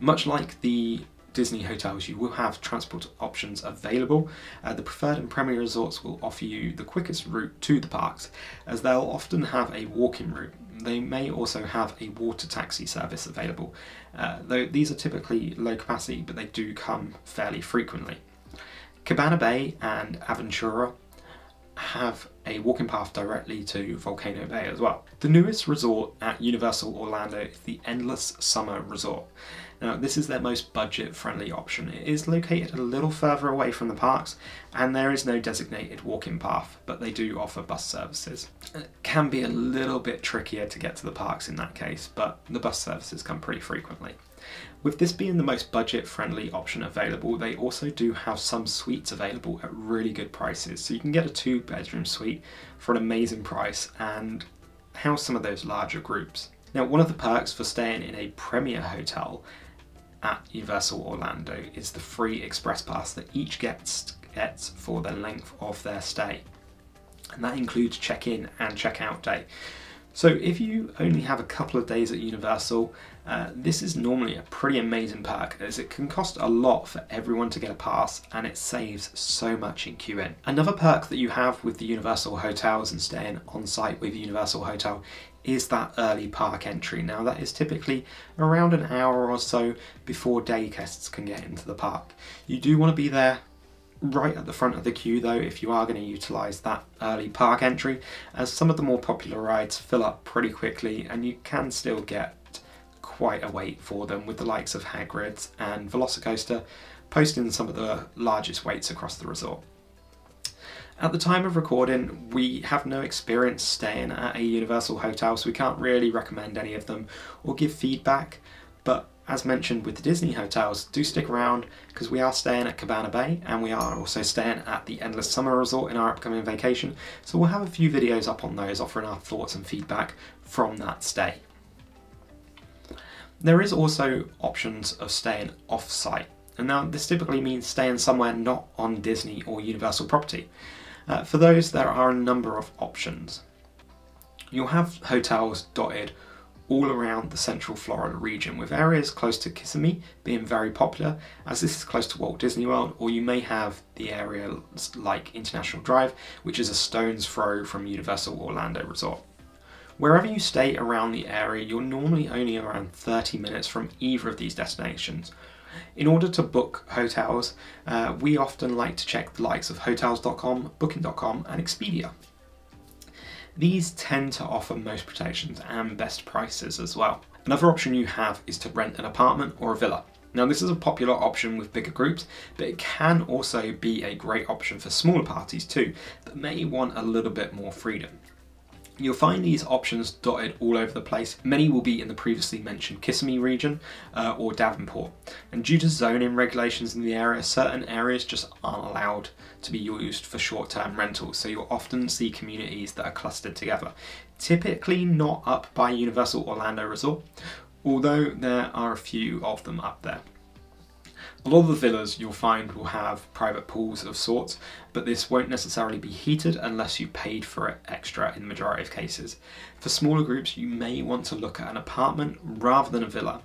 Much like the Disney hotels, you will have transport options available. Uh, the preferred and premier resorts will offer you the quickest route to the parks, as they'll often have a walk-in route they may also have a water taxi service available, uh, though these are typically low capacity but they do come fairly frequently. Cabana Bay and Aventura have a walking path directly to Volcano Bay as well. The newest resort at Universal Orlando is the Endless Summer Resort. Now, this is their most budget friendly option. It is located a little further away from the parks and there is no designated walking path, but they do offer bus services. It can be a little bit trickier to get to the parks in that case, but the bus services come pretty frequently. With this being the most budget friendly option available, they also do have some suites available at really good prices. So you can get a two bedroom suite for an amazing price and house some of those larger groups. Now, one of the perks for staying in a premier hotel at Universal Orlando is the free express pass that each guest gets for the length of their stay. And that includes check-in and check-out day. So if you only have a couple of days at Universal, uh, this is normally a pretty amazing perk as it can cost a lot for everyone to get a pass and it saves so much in QN. Another perk that you have with the Universal hotels and staying on site with Universal Hotel is that early park entry. Now that is typically around an hour or so before day guests can get into the park. You do want to be there right at the front of the queue though if you are going to utilise that early park entry as some of the more popular rides fill up pretty quickly and you can still get quite a wait for them with the likes of Hagrid's and Velocicoaster posting some of the largest waits across the resort. At the time of recording, we have no experience staying at a Universal hotel, so we can't really recommend any of them or give feedback. But as mentioned with the Disney hotels, do stick around because we are staying at Cabana Bay and we are also staying at the Endless Summer Resort in our upcoming vacation. So we'll have a few videos up on those offering our thoughts and feedback from that stay. There is also options of staying off-site. And now this typically means staying somewhere not on Disney or Universal property. Uh, for those, there are a number of options. You'll have hotels dotted all around the central Florida region, with areas close to Kissimmee being very popular, as this is close to Walt Disney World, or you may have the area like International Drive, which is a stone's throw from Universal Orlando Resort. Wherever you stay around the area, you're normally only around 30 minutes from either of these destinations, in order to book hotels, uh, we often like to check the likes of Hotels.com, Booking.com, and Expedia. These tend to offer most protections and best prices as well. Another option you have is to rent an apartment or a villa. Now this is a popular option with bigger groups, but it can also be a great option for smaller parties too, that may want a little bit more freedom. You'll find these options dotted all over the place. Many will be in the previously mentioned Kissimmee region uh, or Davenport. And due to zoning regulations in the area, certain areas just aren't allowed to be used for short-term rentals. So you'll often see communities that are clustered together. Typically not up by Universal Orlando Resort, although there are a few of them up there. A lot of the villas you'll find will have private pools of sorts, but this won't necessarily be heated unless you paid for it extra in the majority of cases. For smaller groups, you may want to look at an apartment rather than a villa.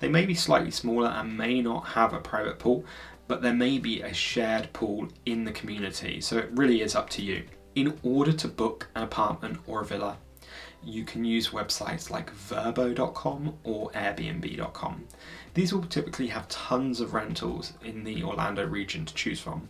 They may be slightly smaller and may not have a private pool, but there may be a shared pool in the community, so it really is up to you. In order to book an apartment or a villa, you can use websites like vrbo.com or Airbnb.com. These will typically have tons of rentals in the Orlando region to choose from.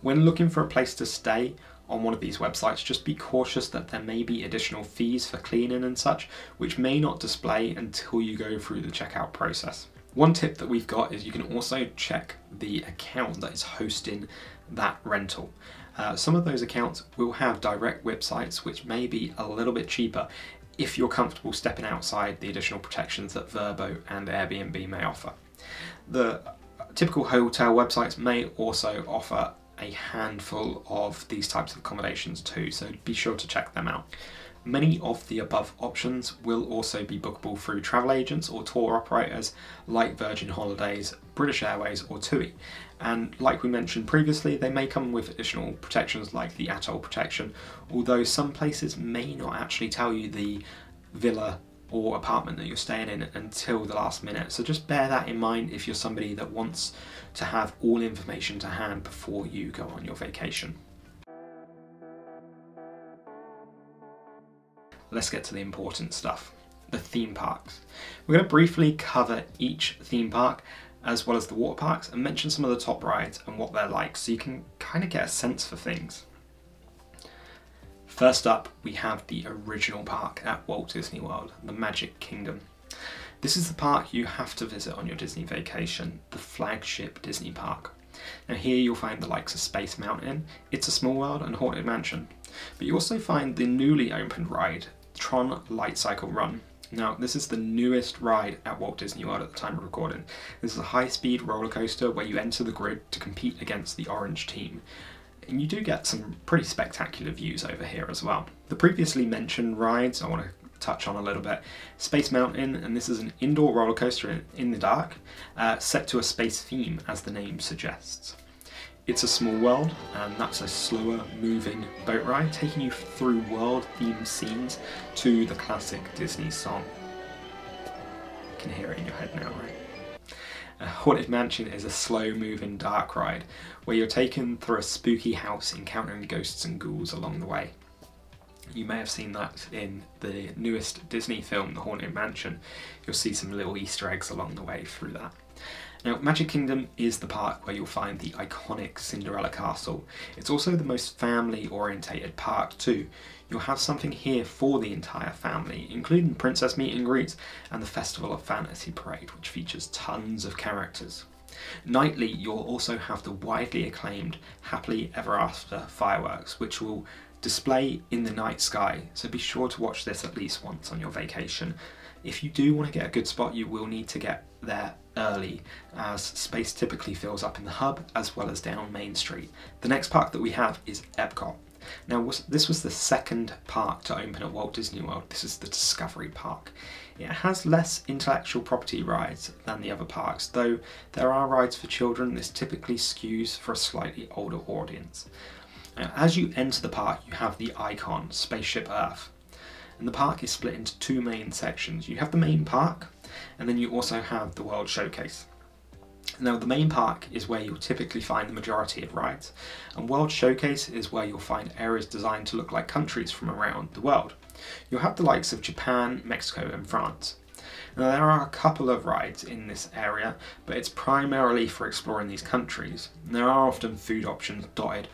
When looking for a place to stay on one of these websites, just be cautious that there may be additional fees for cleaning and such, which may not display until you go through the checkout process. One tip that we've got is you can also check the account that is hosting that rental. Uh, some of those accounts will have direct websites which may be a little bit cheaper if you're comfortable stepping outside the additional protections that Vrbo and Airbnb may offer. The typical hotel websites may also offer a handful of these types of accommodations too, so be sure to check them out. Many of the above options will also be bookable through travel agents or tour operators like Virgin Holidays, British Airways or TUI. And like we mentioned previously, they may come with additional protections like the ATOL protection, although some places may not actually tell you the villa or apartment that you're staying in until the last minute. So just bear that in mind if you're somebody that wants to have all information to hand before you go on your vacation. let's get to the important stuff the theme parks. We're going to briefly cover each theme park as well as the water parks and mention some of the top rides and what they're like so you can kind of get a sense for things. First up, we have the original park at Walt Disney World, the Magic Kingdom. This is the park you have to visit on your Disney vacation, the flagship Disney park. Now here you'll find the likes of Space Mountain, It's a Small World and Haunted Mansion. But you also find the newly opened ride, Tron Light Cycle Run. Now, this is the newest ride at Walt Disney World at the time of recording. This is a high-speed roller coaster where you enter the grid to compete against the orange team. And you do get some pretty spectacular views over here as well. The previously mentioned rides I want to touch on a little bit. Space Mountain, and this is an indoor roller coaster in, in the dark, uh, set to a space theme as the name suggests. It's a Small World, and that's a slower moving boat ride taking you through world themed scenes to the classic Disney song. You can hear it in your head now, right? A Haunted Mansion is a slow moving dark ride where you're taken through a spooky house encountering ghosts and ghouls along the way. You may have seen that in the newest Disney film, The Haunted Mansion. You'll see some little Easter eggs along the way through that. Now, Magic Kingdom is the park where you'll find the iconic Cinderella Castle. It's also the most family orientated park too. You'll have something here for the entire family, including Princess Meet and Greets and the Festival of Fantasy Parade, which features tons of characters. Nightly, you'll also have the widely acclaimed Happily Ever After fireworks, which will display in the night sky, so be sure to watch this at least once on your vacation. If you do want to get a good spot, you will need to get there early as space typically fills up in the hub as well as down Main Street. The next park that we have is Epcot. Now this was the second park to open at Walt Disney World. This is the Discovery Park. It has less intellectual property rides than the other parks, though there are rides for children, this typically skews for a slightly older audience. Now, as you enter the park, you have the icon, Spaceship Earth. And the park is split into two main sections. You have the main park, and then you also have the World Showcase. Now the main park is where you'll typically find the majority of rides, and World Showcase is where you'll find areas designed to look like countries from around the world. You'll have the likes of Japan, Mexico and France. Now there are a couple of rides in this area, but it's primarily for exploring these countries. There are often food options dotted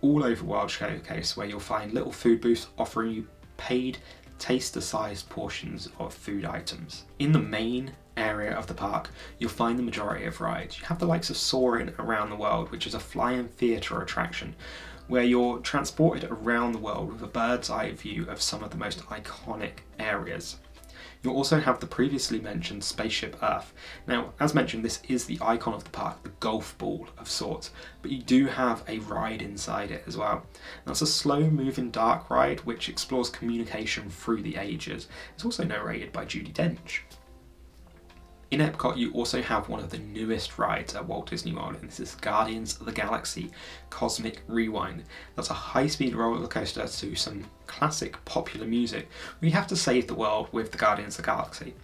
all over World Showcase where you'll find little food booths offering you paid taster-sized portions of food items. In the main area of the park, you'll find the majority of rides. You have the likes of Soarin' Around the World, which is a flying theatre attraction, where you're transported around the world with a bird's eye view of some of the most iconic areas. You'll also have the previously mentioned Spaceship Earth. Now, as mentioned, this is the icon of the park, the golf ball of sorts, but you do have a ride inside it as well. That's a slow moving dark ride which explores communication through the ages. It's also narrated by Judi Dench. In Epcot, you also have one of the newest rides at Walt Disney World, and this is Guardians of the Galaxy Cosmic Rewind. That's a high-speed roller coaster to some classic popular music. We have to save the world with the Guardians of the Galaxy.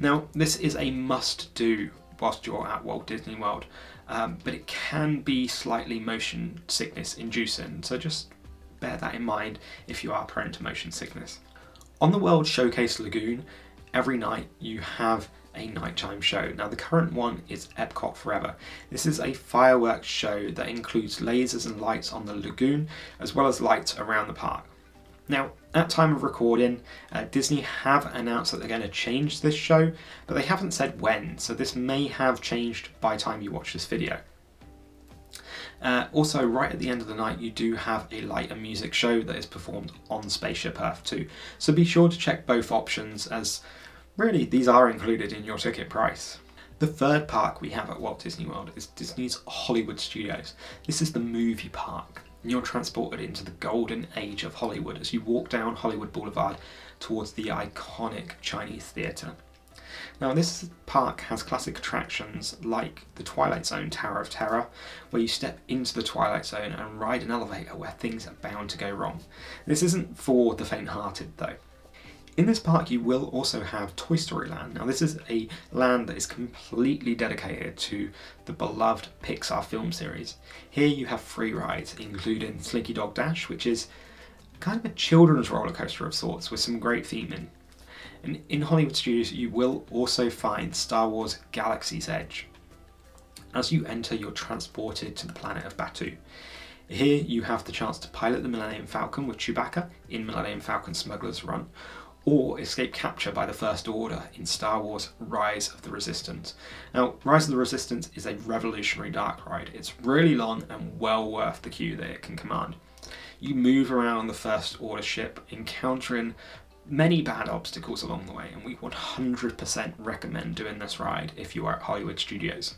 Now, this is a must-do whilst you're at Walt Disney World, um, but it can be slightly motion sickness inducing, so just bear that in mind if you are prone to motion sickness. On the World Showcase Lagoon, every night you have a nighttime show. Now the current one is Epcot Forever. This is a fireworks show that includes lasers and lights on the lagoon as well as lights around the park. Now, at time of recording, uh, Disney have announced that they're going to change this show, but they haven't said when, so this may have changed by time you watch this video. Uh, also, right at the end of the night, you do have a light and music show that is performed on Spaceship Earth too. So be sure to check both options as Really, these are included in your ticket price. The third park we have at Walt Disney World is Disney's Hollywood Studios. This is the movie park. and you're transported into the golden age of Hollywood as you walk down Hollywood Boulevard towards the iconic Chinese theatre. Now, this park has classic attractions like the Twilight Zone Tower of Terror, where you step into the Twilight Zone and ride an elevator where things are bound to go wrong. This isn't for the faint hearted, though. In this park, you will also have Toy Story Land. Now, this is a land that is completely dedicated to the beloved Pixar film series. Here, you have free rides, including Slinky Dog Dash, which is kind of a children's roller coaster of sorts with some great theming. And in Hollywood Studios, you will also find Star Wars Galaxy's Edge. As you enter, you're transported to the planet of Batuu. Here, you have the chance to pilot the Millennium Falcon with Chewbacca in Millennium Falcon Smuggler's Run, or escape capture by the First Order in Star Wars Rise of the Resistance. Now, Rise of the Resistance is a revolutionary dark ride. It's really long and well worth the queue that it can command. You move around the First Order ship, encountering many bad obstacles along the way, and we 100% recommend doing this ride if you are at Hollywood Studios.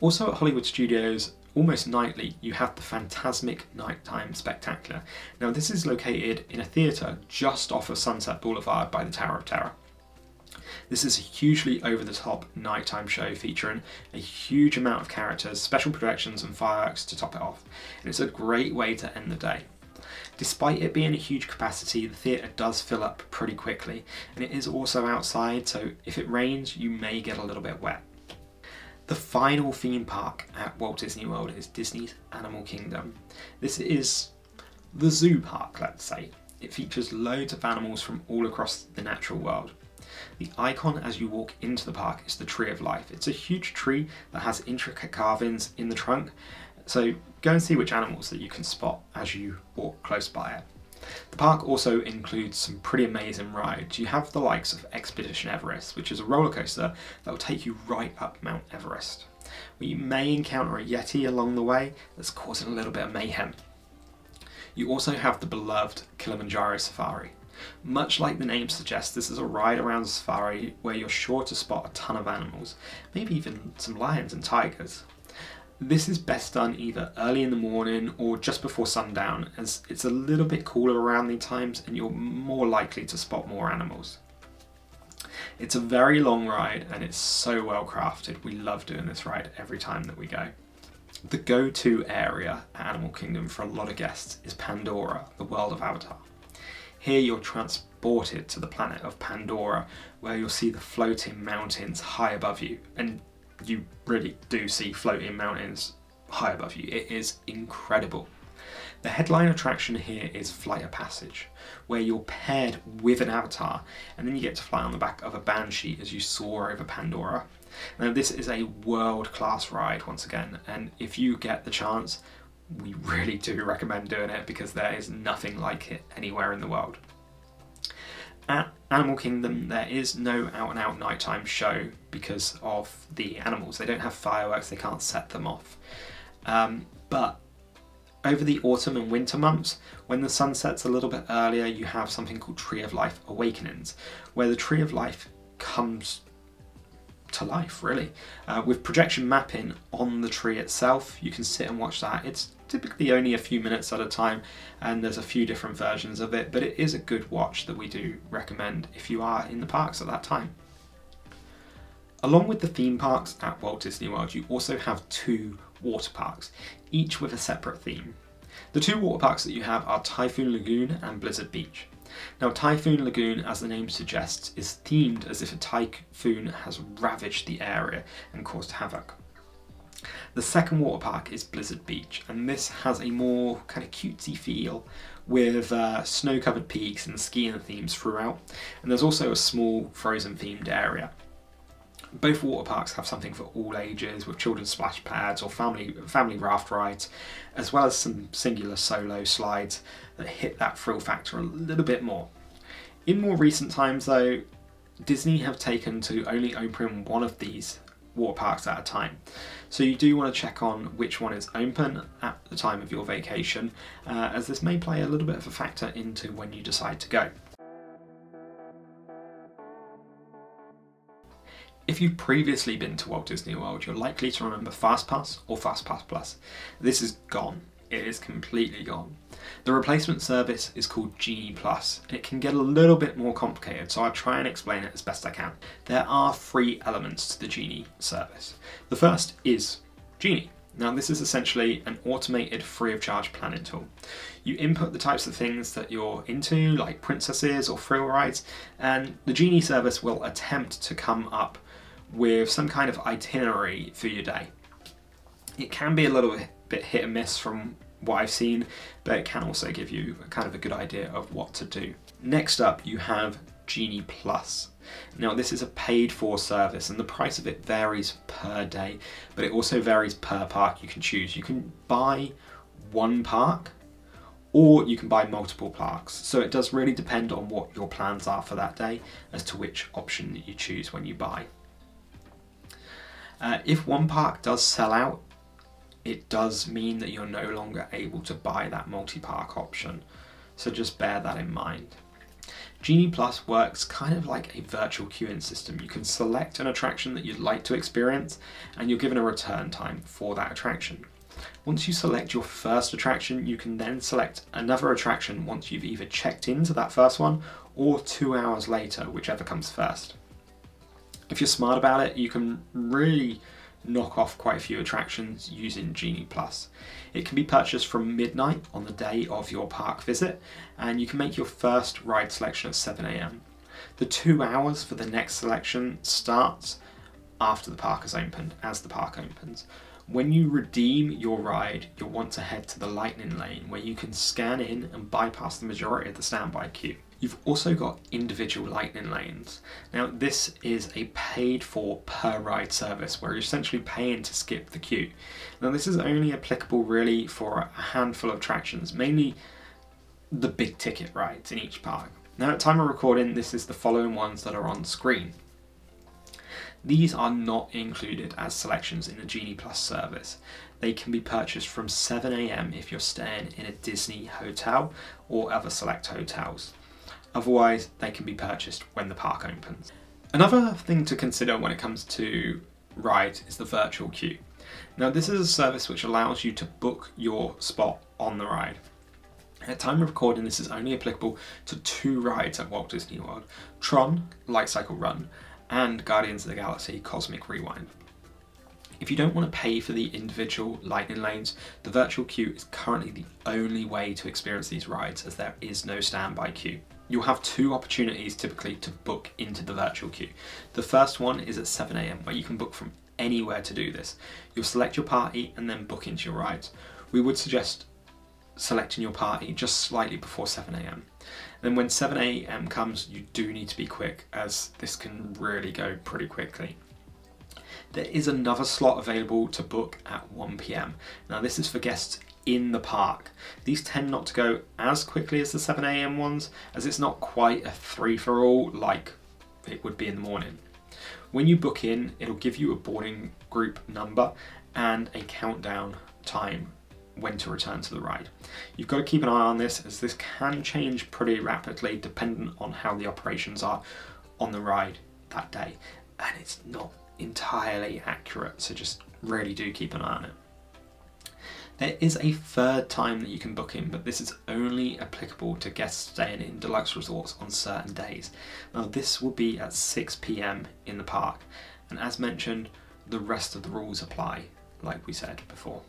Also at Hollywood Studios, almost nightly, you have the Fantasmic Nighttime Spectacular. Now this is located in a theatre just off of Sunset Boulevard by the Tower of Terror. This is a hugely over-the-top nighttime show featuring a huge amount of characters, special projections and fireworks to top it off, and it's a great way to end the day. Despite it being a huge capacity, the theatre does fill up pretty quickly, and it is also outside, so if it rains, you may get a little bit wet. The final theme park at Walt Disney World is Disney's Animal Kingdom. This is the zoo park, let's say. It features loads of animals from all across the natural world. The icon as you walk into the park is the Tree of Life. It's a huge tree that has intricate carvings in the trunk so go and see which animals that you can spot as you walk close by it. The park also includes some pretty amazing rides. You have the likes of Expedition Everest, which is a roller coaster that will take you right up Mount Everest. You may encounter a Yeti along the way that's causing a little bit of mayhem. You also have the beloved Kilimanjaro Safari. Much like the name suggests, this is a ride around the safari where you're sure to spot a ton of animals, maybe even some lions and tigers. This is best done either early in the morning or just before sundown as it's a little bit cooler around these times and you're more likely to spot more animals. It's a very long ride and it's so well crafted. We love doing this ride every time that we go. The go-to area at Animal Kingdom for a lot of guests is Pandora, the world of Avatar. Here you're transported to the planet of Pandora where you'll see the floating mountains high above you and you really do see floating mountains high above you. It is incredible. The headline attraction here is Flight of Passage, where you're paired with an avatar and then you get to fly on the back of a banshee as you soar over Pandora. Now this is a world-class ride once again and if you get the chance we really do recommend doing it because there is nothing like it anywhere in the world. At Animal Kingdom, there is no out and out nighttime show because of the animals. They don't have fireworks, they can't set them off. Um, but over the autumn and winter months, when the sun sets a little bit earlier, you have something called Tree of Life Awakenings, where the Tree of Life comes to life, really. Uh, with projection mapping on the tree itself, you can sit and watch that. It's typically only a few minutes at a time and there's a few different versions of it but it is a good watch that we do recommend if you are in the parks at that time. Along with the theme parks at Walt Disney World you also have two water parks, each with a separate theme. The two water parks that you have are Typhoon Lagoon and Blizzard Beach. Now Typhoon Lagoon, as the name suggests, is themed as if a typhoon has ravaged the area and caused havoc. The second water park is Blizzard Beach, and this has a more kind of cutesy feel with uh, snow-covered peaks and skiing themes throughout, and there's also a small frozen themed area. Both water parks have something for all ages, with children's splash pads or family family raft rides, as well as some singular solo slides that hit that thrill factor a little bit more. In more recent times, though, Disney have taken to only opening one of these water parks at a time. So you do want to check on which one is open at the time of your vacation, uh, as this may play a little bit of a factor into when you decide to go. If you've previously been to Walt Disney World, you're likely to remember FastPass or FastPass Plus. This is gone. it is completely gone. The replacement service is called Genie Plus. It can get a little bit more complicated, so I'll try and explain it as best I can. There are three elements to the Genie service. The first is Genie. Now this is essentially an automated free of charge planning tool. You input the types of things that you're into, like princesses or thrill rides, and the Genie service will attempt to come up with some kind of itinerary for your day. It can be a little bit hit and miss from what I've seen, but it can also give you kind of a good idea of what to do. Next up, you have Genie Plus. Now this is a paid for service and the price of it varies per day, but it also varies per park you can choose. You can buy one park or you can buy multiple parks. So it does really depend on what your plans are for that day as to which option that you choose when you buy. Uh, if one park does sell out, it does mean that you're no longer able to buy that multi-park option. So just bear that in mind. Genie Plus works kind of like a virtual queuing system. You can select an attraction that you'd like to experience and you're given a return time for that attraction. Once you select your first attraction, you can then select another attraction once you've either checked into that first one or two hours later, whichever comes first. If you're smart about it, you can really knock off quite a few attractions using Genie Plus. It can be purchased from midnight on the day of your park visit and you can make your first ride selection at 7am. The two hours for the next selection starts after the park has opened, as the park opens. When you redeem your ride, you'll want to head to the Lightning Lane where you can scan in and bypass the majority of the standby queue. You've also got individual lightning lanes. Now this is a paid for per ride service where you're essentially paying to skip the queue. Now this is only applicable really for a handful of attractions, mainly the big ticket rides in each park. Now at time of recording this is the following ones that are on screen. These are not included as selections in the Genie Plus service. They can be purchased from 7am if you're staying in a Disney hotel or other select hotels. Otherwise, they can be purchased when the park opens. Another thing to consider when it comes to rides is the virtual queue. Now this is a service which allows you to book your spot on the ride. At time of recording this is only applicable to two rides at Walt Disney World, Tron Light Cycle Run and Guardians of the Galaxy Cosmic Rewind. If you don't want to pay for the individual lightning lanes, the virtual queue is currently the only way to experience these rides as there is no standby queue. You'll have two opportunities typically to book into the virtual queue. The first one is at 7am where you can book from anywhere to do this. You'll select your party and then book into your rides. We would suggest selecting your party just slightly before 7am. Then when 7am comes, you do need to be quick as this can really go pretty quickly. There is another slot available to book at 1pm. Now this is for guests in the park. These tend not to go as quickly as the 7am ones as it's not quite a free for all like it would be in the morning. When you book in, it'll give you a boarding group number and a countdown time when to return to the ride. You've got to keep an eye on this as this can change pretty rapidly dependent on how the operations are on the ride that day and it's not entirely accurate so just really do keep an eye on it. There is a third time that you can book in, but this is only applicable to guests staying in deluxe resorts on certain days. Now this will be at 6pm in the park, and as mentioned, the rest of the rules apply, like we said before.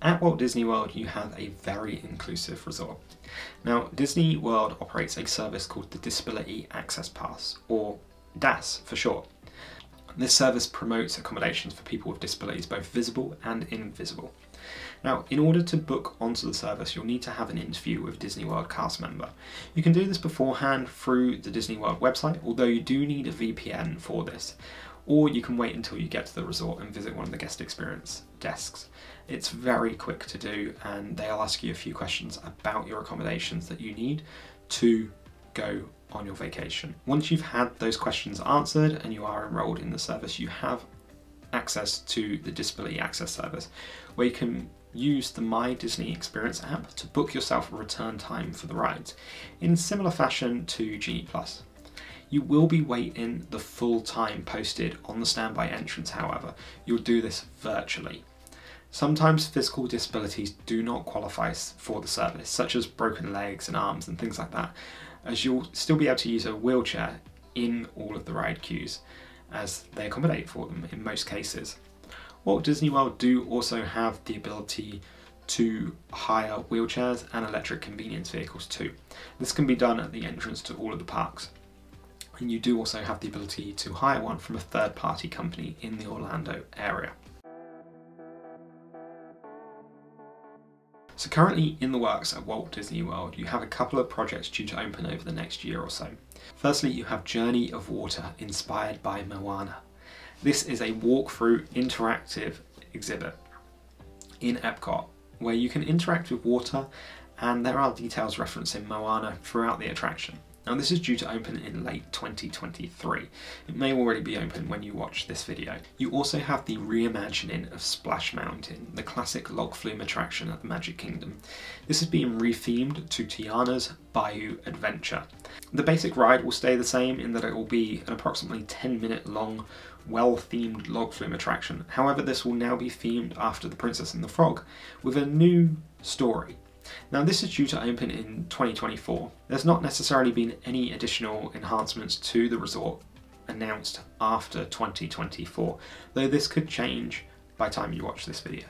At Walt Disney World, you have a very inclusive resort. Now, Disney World operates a service called the Disability Access Pass, or DAS for short. This service promotes accommodations for people with disabilities, both visible and invisible. Now, in order to book onto the service, you'll need to have an interview with Disney World cast member. You can do this beforehand through the Disney World website, although you do need a VPN for this. Or you can wait until you get to the resort and visit one of the guest experience desks. It's very quick to do and they'll ask you a few questions about your accommodations that you need to go on your vacation. Once you've had those questions answered and you are enrolled in the service, you have access to the Disability Access Service, where you can use the My Disney Experience app to book yourself a return time for the rides, in similar fashion to Genie Plus. You will be waiting the full time posted on the standby entrance, however. You'll do this virtually. Sometimes physical disabilities do not qualify for the service, such as broken legs and arms and things like that, as you'll still be able to use a wheelchair in all of the ride queues, as they accommodate for them in most cases. Walt Disney World do also have the ability to hire wheelchairs and electric convenience vehicles too. This can be done at the entrance to all of the parks. And you do also have the ability to hire one from a third party company in the Orlando area. So currently in the works at Walt Disney World, you have a couple of projects due to open over the next year or so. Firstly, you have Journey of Water, inspired by Moana. This is a walkthrough interactive exhibit in Epcot where you can interact with water and there are details referencing Moana throughout the attraction. Now this is due to open in late 2023. It may already be open when you watch this video. You also have the reimagining of Splash Mountain, the classic log flume attraction at the Magic Kingdom. This is being rethemed to Tiana's Bayou Adventure. The basic ride will stay the same in that it will be an approximately 10 minute long well-themed log flume attraction. However, this will now be themed after The Princess and the Frog with a new story. Now this is due to open in 2024. There's not necessarily been any additional enhancements to the resort announced after 2024, though this could change by time you watch this video.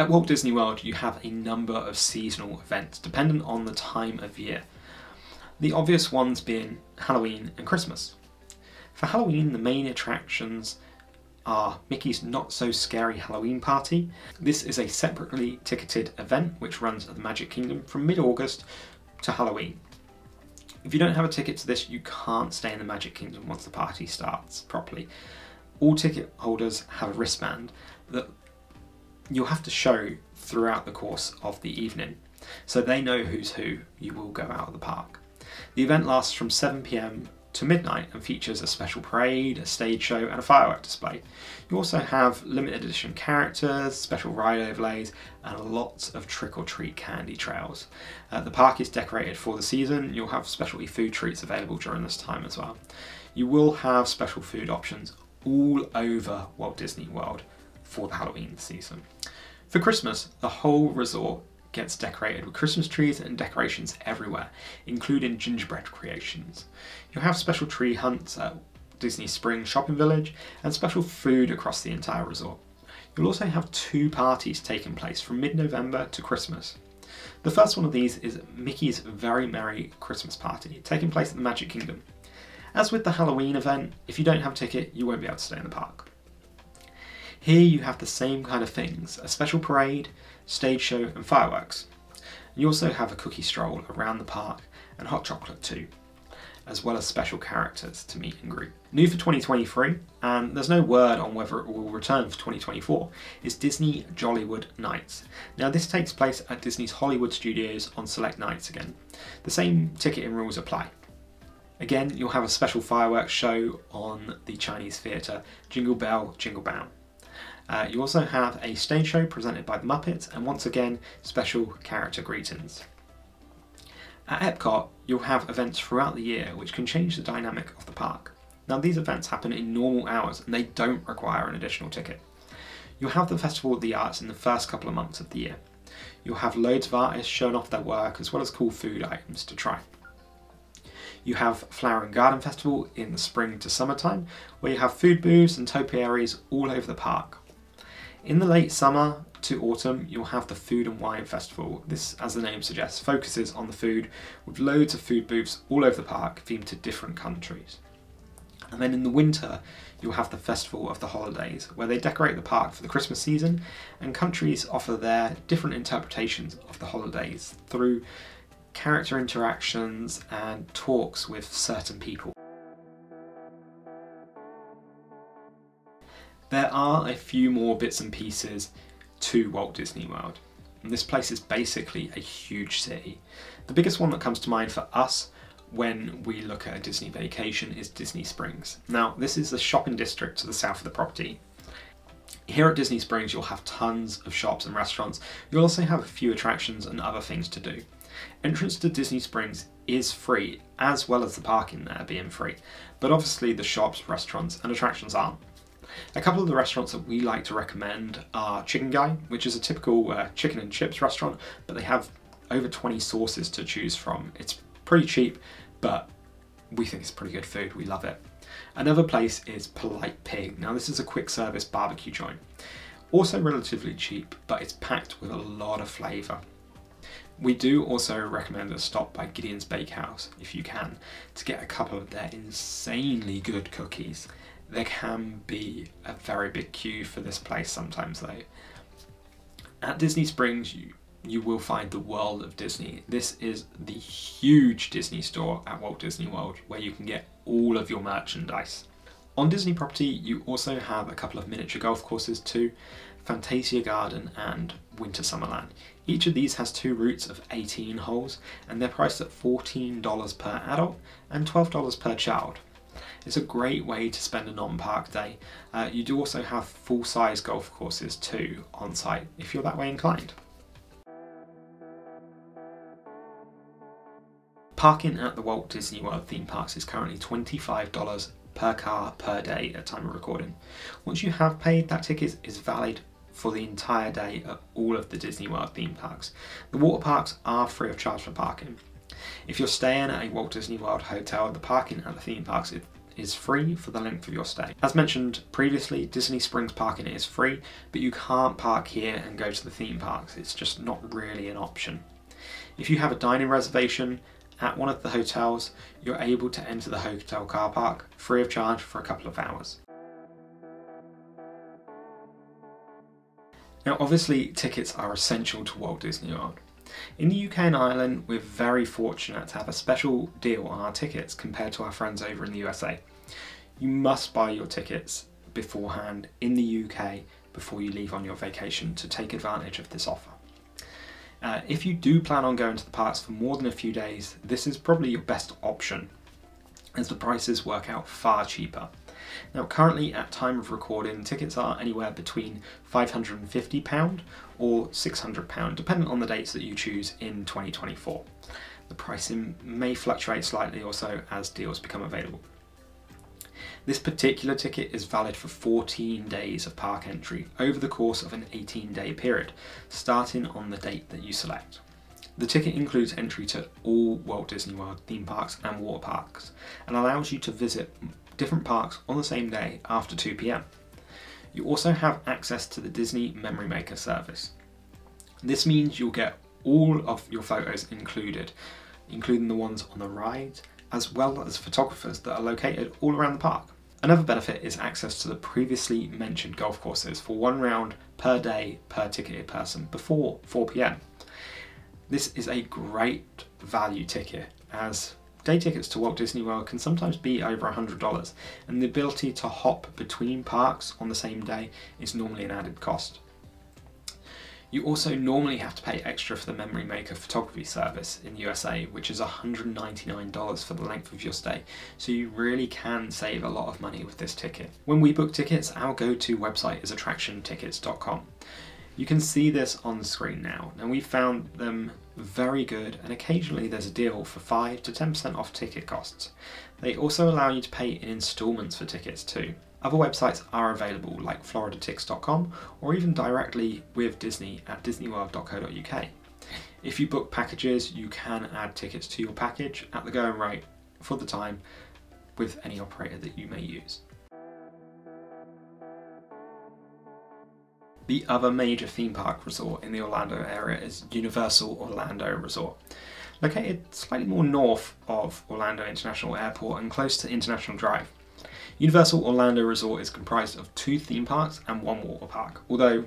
At Walt Disney World you have a number of seasonal events dependent on the time of year. The obvious ones being Halloween and Christmas. For Halloween the main attractions are Mickey's Not So Scary Halloween Party. This is a separately ticketed event which runs at the Magic Kingdom from mid-August to Halloween. If you don't have a ticket to this, you can't stay in the Magic Kingdom once the party starts properly. All ticket holders have a wristband that you'll have to show throughout the course of the evening, so they know who's who you will go out of the park. The event lasts from 7pm to midnight and features a special parade, a stage show, and a firework display. You also have limited edition characters, special ride overlays, and lots of trick or treat candy trails. Uh, the park is decorated for the season. You'll have specialty food treats available during this time as well. You will have special food options all over Walt Disney World for the Halloween season. For Christmas, the whole resort gets decorated with Christmas trees and decorations everywhere, including gingerbread creations. You'll have special tree hunts at Disney Springs Shopping Village and special food across the entire resort. You'll also have two parties taking place from mid-November to Christmas. The first one of these is Mickey's Very Merry Christmas Party, taking place at the Magic Kingdom. As with the Halloween event, if you don't have a ticket, you won't be able to stay in the park. Here you have the same kind of things, a special parade, stage show and fireworks. You also have a cookie stroll around the park and hot chocolate too, as well as special characters to meet and greet. New for 2023, and there's no word on whether it will return for 2024, is Disney Jollywood Nights. Now this takes place at Disney's Hollywood Studios on select nights again. The same ticketing rules apply. Again, you'll have a special fireworks show on the Chinese theatre, Jingle Bell, Jingle Bell. Uh, you also have a stage show presented by the Muppets and once again special character greetings. At Epcot, you'll have events throughout the year which can change the dynamic of the park. Now these events happen in normal hours and they don't require an additional ticket. You'll have the Festival of the Arts in the first couple of months of the year. You'll have loads of artists showing off their work as well as cool food items to try. You have Flower and Garden Festival in the spring to summertime, where you have food booths and topiaries all over the park. In the late summer to autumn, you'll have the Food and Wine Festival. This, as the name suggests, focuses on the food with loads of food booths all over the park themed to different countries. And then in the winter, you'll have the Festival of the Holidays, where they decorate the park for the Christmas season, and countries offer their different interpretations of the holidays through character interactions and talks with certain people. There are a few more bits and pieces to Walt Disney World. And this place is basically a huge city. The biggest one that comes to mind for us when we look at a Disney vacation is Disney Springs. Now, this is the shopping district to the south of the property. Here at Disney Springs, you'll have tons of shops and restaurants. You'll also have a few attractions and other things to do. Entrance to Disney Springs is free, as well as the parking there being free, but obviously the shops, restaurants, and attractions aren't. A couple of the restaurants that we like to recommend are Chicken Guy, which is a typical uh, chicken and chips restaurant, but they have over 20 sauces to choose from. It's pretty cheap, but we think it's pretty good food. We love it. Another place is Polite Pig. Now, this is a quick service barbecue joint. Also relatively cheap, but it's packed with a lot of flavour. We do also recommend a stop by Gideon's Bakehouse, if you can, to get a couple of their insanely good cookies. There can be a very big queue for this place sometimes though. At Disney Springs, you, you will find the world of Disney. This is the huge Disney store at Walt Disney World where you can get all of your merchandise. On Disney property, you also have a couple of miniature golf courses too, Fantasia Garden and Winter Summerland. Each of these has two routes of 18 holes and they're priced at $14 per adult and $12 per child. It's a great way to spend a non-park day. Uh, you do also have full-size golf courses too on site if you're that way inclined. Parking at the Walt Disney World theme parks is currently $25 per car per day at time of recording. Once you have paid, that ticket is valid for the entire day at all of the Disney World theme parks. The water parks are free of charge for parking. If you're staying at a Walt Disney World hotel, the parking at the theme parks is free for the length of your stay. As mentioned previously, Disney Springs parking is free, but you can't park here and go to the theme parks. It's just not really an option. If you have a dining reservation, at one of the hotels, you're able to enter the hotel car park free of charge for a couple of hours. Now obviously tickets are essential to Walt Disney World. In the UK and Ireland we're very fortunate to have a special deal on our tickets compared to our friends over in the USA. You must buy your tickets beforehand in the UK before you leave on your vacation to take advantage of this offer. Uh, if you do plan on going to the parks for more than a few days, this is probably your best option as the prices work out far cheaper. Now currently at time of recording tickets are anywhere between £550 or £600 depending on the dates that you choose in 2024. The pricing may fluctuate slightly or so as deals become available. This particular ticket is valid for 14 days of park entry over the course of an 18 day period, starting on the date that you select. The ticket includes entry to all Walt Disney World theme parks and water parks and allows you to visit different parks on the same day after 2pm. You also have access to the Disney Memory Maker service. This means you'll get all of your photos included, including the ones on the rides, as well as photographers that are located all around the park. Another benefit is access to the previously mentioned golf courses for one round per day per ticketed person before 4pm. This is a great value ticket as day tickets to Walt Disney World can sometimes be over $100 and the ability to hop between parks on the same day is normally an added cost. You also normally have to pay extra for the Memory Maker photography service in USA, which is $199 for the length of your stay, so you really can save a lot of money with this ticket. When we book tickets, our go-to website is attractiontickets.com. You can see this on the screen now, and we found them very good, and occasionally there's a deal for 5 to 10% off ticket costs. They also allow you to pay in instalments for tickets too. Other websites are available like floridatix.com or even directly with Disney at disneyworld.co.uk. If you book packages, you can add tickets to your package at the going rate for the time with any operator that you may use. The other major theme park resort in the Orlando area is Universal Orlando Resort. Located slightly more north of Orlando International Airport and close to International Drive. Universal Orlando Resort is comprised of two theme parks and one water park, although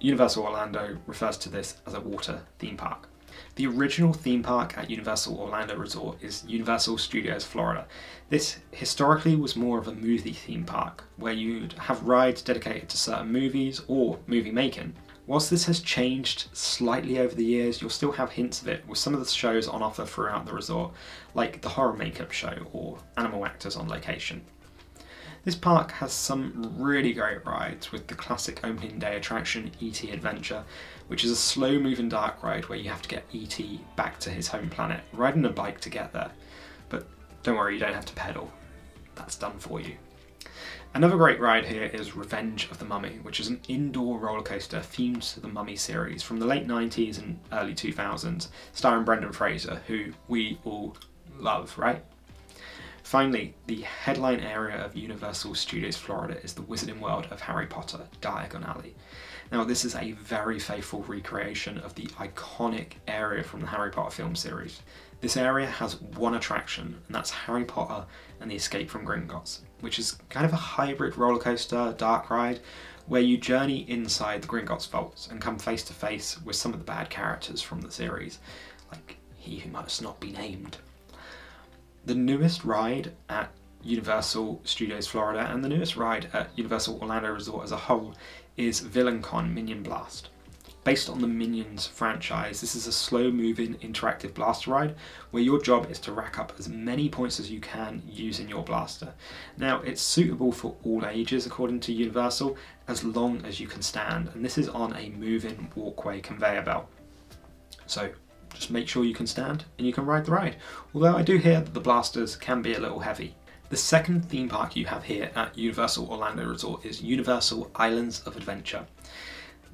Universal Orlando refers to this as a water theme park. The original theme park at Universal Orlando Resort is Universal Studios Florida. This historically was more of a movie theme park, where you'd have rides dedicated to certain movies or movie making. Whilst this has changed slightly over the years, you'll still have hints of it with some of the shows on offer throughout the resort, like the horror makeup show or animal actors on location. This park has some really great rides with the classic opening day attraction E.T. Adventure, which is a slow moving dark ride where you have to get E.T. back to his home planet, riding a bike to get there. But don't worry, you don't have to pedal. That's done for you. Another great ride here is Revenge of the Mummy, which is an indoor roller coaster themed to the Mummy series from the late 90s and early 2000s, starring Brendan Fraser, who we all love, right? Finally, the headline area of Universal Studios Florida is the Wizarding World of Harry Potter, Diagon Alley. Now, this is a very faithful recreation of the iconic area from the Harry Potter film series. This area has one attraction, and that's Harry Potter and the Escape from Gringotts, which is kind of a hybrid roller coaster dark ride where you journey inside the Gringotts vaults and come face to face with some of the bad characters from the series, like he who must not be named. The newest ride at Universal Studios Florida and the newest ride at Universal Orlando Resort as a whole is VillainCon Minion Blast. Based on the Minions franchise, this is a slow moving interactive blaster ride where your job is to rack up as many points as you can using your blaster. Now, it's suitable for all ages according to Universal as long as you can stand, and this is on a moving walkway conveyor belt. So, just make sure you can stand and you can ride the ride. Although I do hear that the blasters can be a little heavy. The second theme park you have here at Universal Orlando Resort is Universal Islands of Adventure.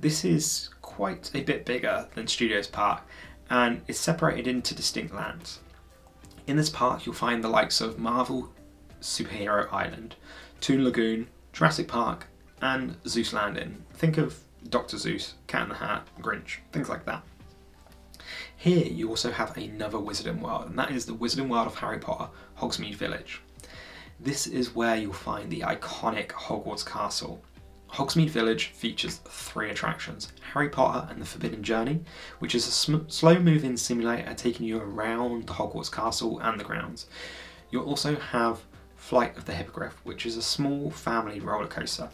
This is quite a bit bigger than Studios Park and is separated into distinct lands. In this park you'll find the likes of Marvel Superhero Island, Toon Lagoon, Jurassic Park and Seuss Landing. Think of Dr. Seuss, Cat in the Hat, Grinch, things like that. Here you also have another Wizarding World and that is the Wizarding World of Harry Potter, Hogsmeade Village. This is where you'll find the iconic Hogwarts Castle Hogsmeade Village features three attractions Harry Potter and the Forbidden Journey, which is a slow moving simulator taking you around the Hogwarts castle and the grounds. You'll also have Flight of the Hippogriff, which is a small family roller coaster.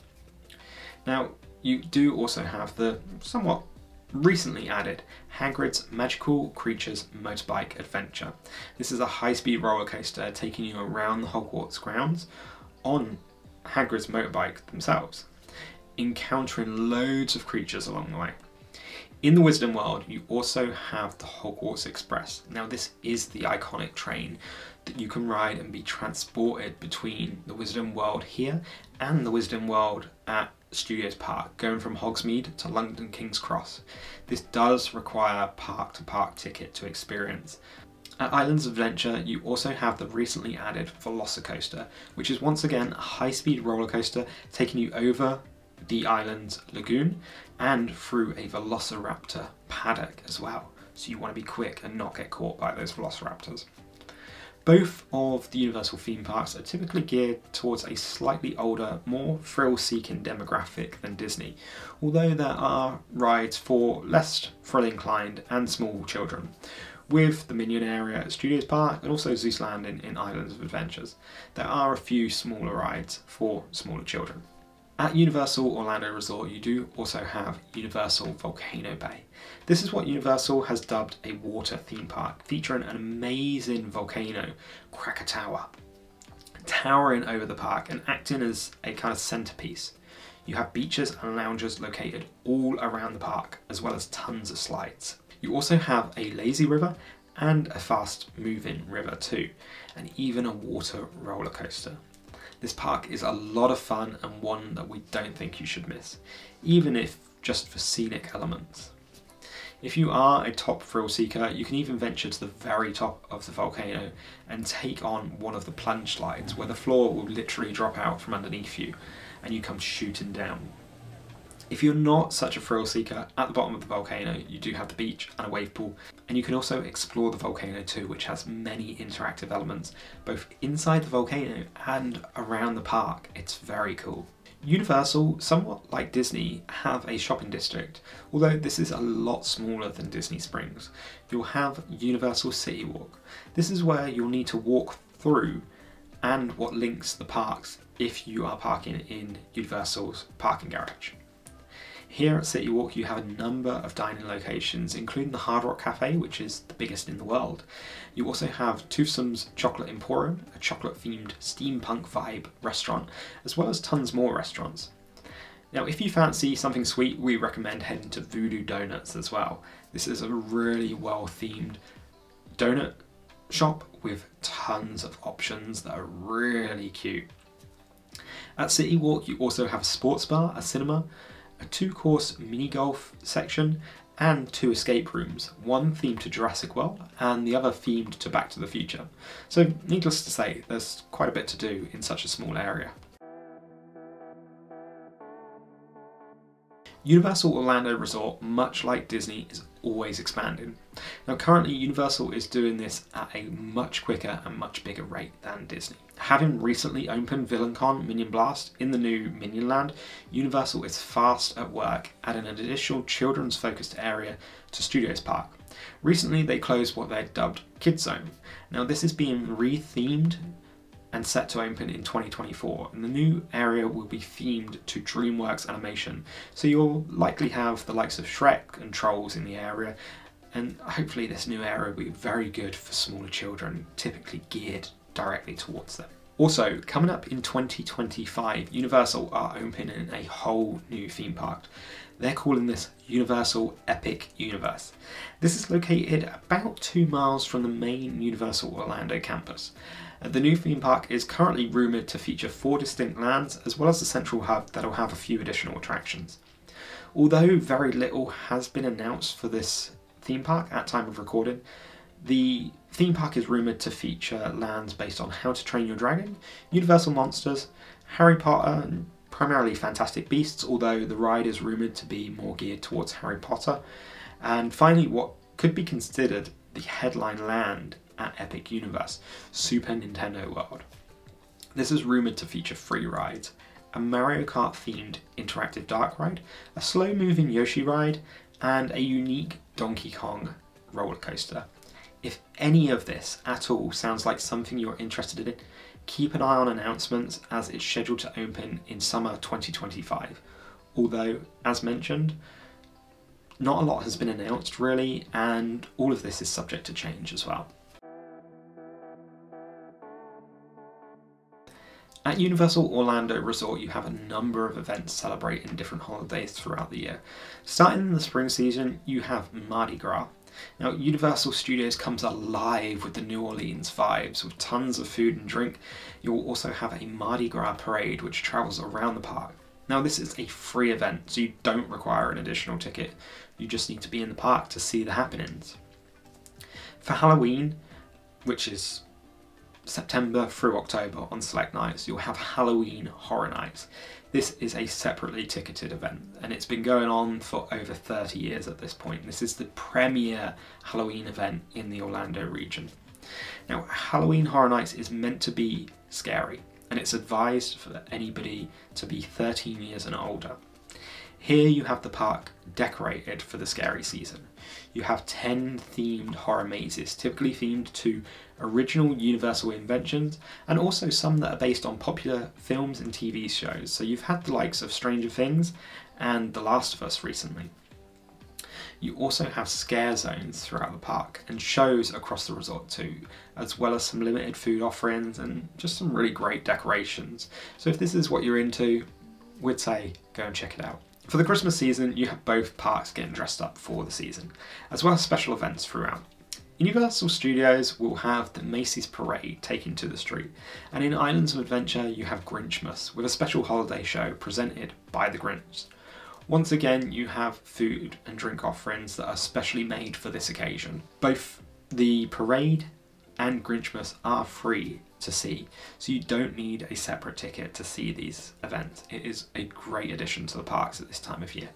Now, you do also have the somewhat recently added Hagrid's Magical Creatures Motorbike Adventure. This is a high speed roller coaster taking you around the Hogwarts grounds on Hagrid's motorbike themselves encountering loads of creatures along the way. In the Wizarding World, you also have the Hogwarts Express. Now, this is the iconic train that you can ride and be transported between the Wizarding World here and the Wizarding World at Studios Park, going from Hogsmeade to London King's Cross. This does require a park to park ticket to experience. At Islands of Adventure, you also have the recently added Velocicoaster, which is once again a high speed roller coaster taking you over the island's lagoon and through a velociraptor paddock as well. So you want to be quick and not get caught by those velociraptors. Both of the Universal theme parks are typically geared towards a slightly older, more thrill-seeking demographic than Disney, although there are rides for less thrill-inclined and small children, with the Minion area at Studios Park and also Seuss Landing in Islands of Adventures. There are a few smaller rides for smaller children. At Universal Orlando Resort, you do also have Universal Volcano Bay. This is what Universal has dubbed a water theme park, featuring an amazing volcano, Krakatoa, towering over the park and acting as a kind of centerpiece. You have beaches and lounges located all around the park, as well as tons of slides. You also have a lazy river and a fast moving river too, and even a water roller coaster. This park is a lot of fun and one that we don't think you should miss, even if just for scenic elements. If you are a top thrill seeker, you can even venture to the very top of the volcano and take on one of the plunge slides where the floor will literally drop out from underneath you and you come shooting down. If you're not such a thrill seeker, at the bottom of the volcano you do have the beach and a wave pool, and you can also explore the volcano too, which has many interactive elements, both inside the volcano and around the park. It's very cool. Universal, somewhat like Disney, have a shopping district, although this is a lot smaller than Disney Springs. You'll have Universal City Walk. This is where you'll need to walk through and what links the parks if you are parking in Universal's parking garage. Here at City Walk, you have a number of dining locations, including the Hard Rock Cafe, which is the biggest in the world. You also have Toothsome's Chocolate Emporium, a chocolate themed steampunk vibe restaurant, as well as tons more restaurants. Now, if you fancy something sweet, we recommend heading to Voodoo Doughnuts as well. This is a really well themed donut shop with tons of options that are really cute. At City Walk, you also have a sports bar, a cinema, a two course mini golf section, and two escape rooms, one themed to Jurassic World and the other themed to Back to the Future. So, needless to say, there's quite a bit to do in such a small area. Universal Orlando Resort, much like Disney, is always expanding. Now currently Universal is doing this at a much quicker and much bigger rate than Disney. Having recently opened VillainCon Minion Blast in the new Minion Land, Universal is fast at work adding an additional children's focused area to Studios Park. Recently they closed what they dubbed Kid Zone. Now this is being re-themed and set to open in 2024 and the new area will be themed to DreamWorks animation so you'll likely have the likes of Shrek and Trolls in the area and hopefully this new area will be very good for smaller children typically geared directly towards them. Also, coming up in 2025, Universal are opening a whole new theme park. They're calling this Universal Epic Universe. This is located about two miles from the main Universal Orlando campus. Uh, the new theme park is currently rumoured to feature four distinct lands as well as a central hub that'll have a few additional attractions. Although very little has been announced for this theme park at time of recording, the theme park is rumoured to feature lands based on How to Train Your Dragon, Universal Monsters, Harry Potter, and primarily Fantastic Beasts, although the ride is rumoured to be more geared towards Harry Potter. And finally, what could be considered the headline land at Epic Universe, Super Nintendo World. This is rumoured to feature free rides, a Mario Kart themed interactive dark ride, a slow moving Yoshi ride, and a unique Donkey Kong roller coaster. If any of this at all sounds like something you're interested in, keep an eye on announcements as it's scheduled to open in summer 2025. Although, as mentioned, not a lot has been announced really, and all of this is subject to change as well. At Universal Orlando Resort, you have a number of events celebrating different holidays throughout the year. Starting in the spring season, you have Mardi Gras. Now, Universal Studios comes alive with the New Orleans vibes, with tons of food and drink. You'll also have a Mardi Gras parade which travels around the park. Now, this is a free event, so you don't require an additional ticket. You just need to be in the park to see the happenings. For Halloween, which is September through October on select nights, you'll have Halloween Horror Nights. This is a separately ticketed event and it's been going on for over 30 years at this point. This is the premier Halloween event in the Orlando region. Now, Halloween Horror Nights is meant to be scary and it's advised for anybody to be 13 years and older. Here you have the park decorated for the scary season. You have 10 themed horror mazes, typically themed to original Universal inventions, and also some that are based on popular films and TV shows. So you've had the likes of Stranger Things and The Last of Us recently. You also have scare zones throughout the park and shows across the resort too, as well as some limited food offerings and just some really great decorations. So if this is what you're into, we'd say go and check it out. For the Christmas season, you have both parks getting dressed up for the season, as well as special events throughout. Universal Studios will have the Macy's Parade taken to the street, and in Islands of Adventure you have Grinchmas with a special holiday show presented by the Grinch. Once again, you have food and drink offerings that are specially made for this occasion. Both the parade and Grinchmas are free to see, so you don't need a separate ticket to see these events. It is a great addition to the parks at this time of year.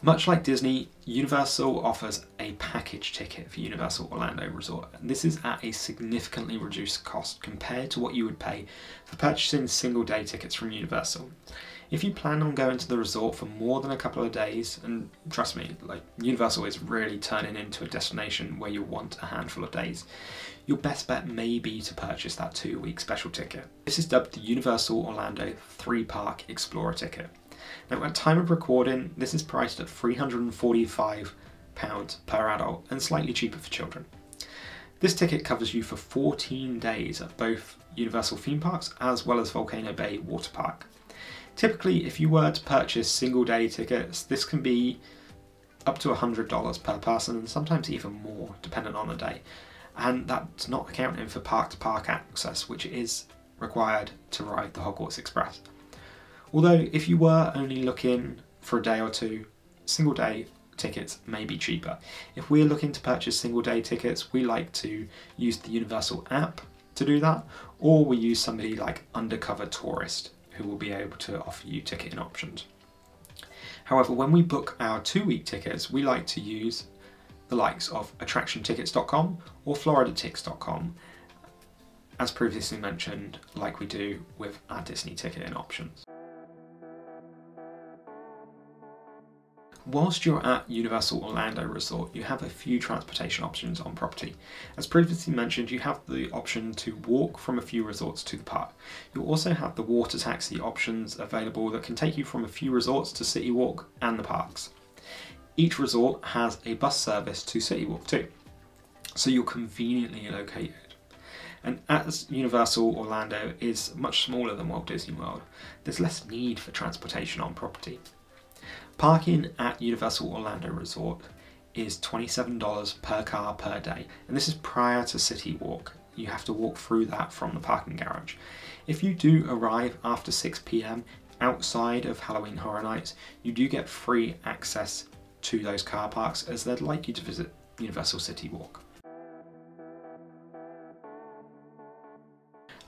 Much like Disney, Universal offers a package ticket for Universal Orlando Resort. And this is at a significantly reduced cost compared to what you would pay for purchasing single day tickets from Universal. If you plan on going to the resort for more than a couple of days, and trust me, like Universal is really turning into a destination where you want a handful of days, your best bet may be to purchase that two week special ticket. This is dubbed the Universal Orlando 3 Park Explorer ticket. Now, at time of recording, this is priced at £345 per adult and slightly cheaper for children. This ticket covers you for 14 days at both Universal theme parks as well as Volcano Bay Water Park. Typically, if you were to purchase single day tickets, this can be up to $100 per person and sometimes even more, depending on the day. And that's not accounting for park to park access, which is required to ride the Hogwarts Express. Although, if you were only looking for a day or two, single day tickets may be cheaper. If we're looking to purchase single day tickets, we like to use the Universal app to do that, or we use somebody like Undercover Tourist who will be able to offer you ticketing options. However, when we book our two week tickets, we like to use the likes of attractiontickets.com or floridatix.com, as previously mentioned, like we do with our Disney ticketing options. Whilst you're at Universal Orlando Resort, you have a few transportation options on property. As previously mentioned, you have the option to walk from a few resorts to the park. You'll also have the water taxi options available that can take you from a few resorts to City Walk and the parks. Each resort has a bus service to City Walk too, so you're conveniently located. And as Universal Orlando is much smaller than Walt Disney World, there's less need for transportation on property. Parking at Universal Orlando Resort is $27 per car per day, and this is prior to City Walk. You have to walk through that from the parking garage. If you do arrive after 6 pm outside of Halloween Horror Nights, you do get free access to those car parks as they'd like you to visit Universal City Walk.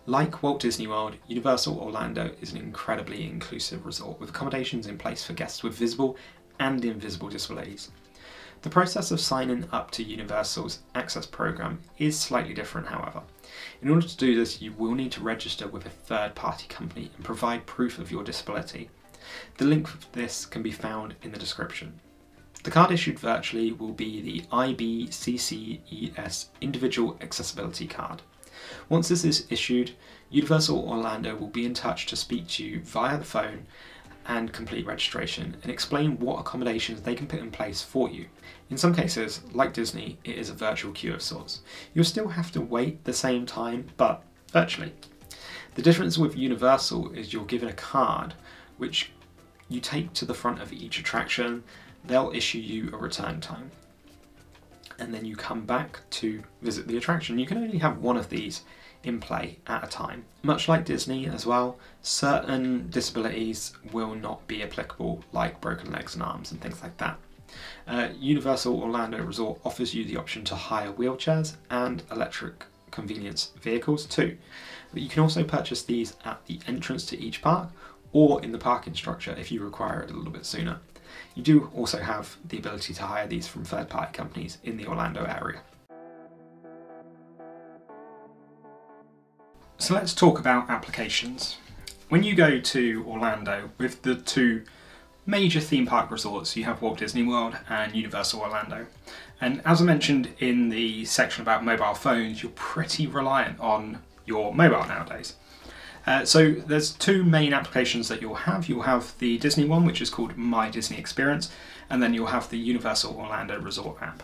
Like Walt Disney World, Universal Orlando is an incredibly inclusive resort with accommodations in place for guests with visible and invisible disabilities. The process of signing up to Universal's Access program is slightly different, however. In order to do this, you will need to register with a third party company and provide proof of your disability. The link for this can be found in the description. The card issued virtually will be the IBCCES Individual Accessibility Card. Once this is issued, Universal Orlando will be in touch to speak to you via the phone and complete registration and explain what accommodations they can put in place for you. In some cases, like Disney, it is a virtual queue of sorts. You'll still have to wait the same time, but virtually. The difference with Universal is you're given a card which you take to the front of each attraction, they'll issue you a return time and then you come back to visit the attraction. You can only have one of these in play at a time. Much like Disney as well, certain disabilities will not be applicable, like broken legs and arms and things like that. Uh, Universal Orlando Resort offers you the option to hire wheelchairs and electric convenience vehicles too. But you can also purchase these at the entrance to each park or in the parking structure if you require it a little bit sooner. You do also have the ability to hire these from third party companies in the Orlando area. So let's talk about applications. When you go to Orlando with the two major theme park resorts, you have Walt Disney World and Universal Orlando. And as I mentioned in the section about mobile phones, you're pretty reliant on your mobile nowadays. Uh, so there's two main applications that you'll have. You'll have the Disney one, which is called My Disney Experience, and then you'll have the Universal Orlando Resort app.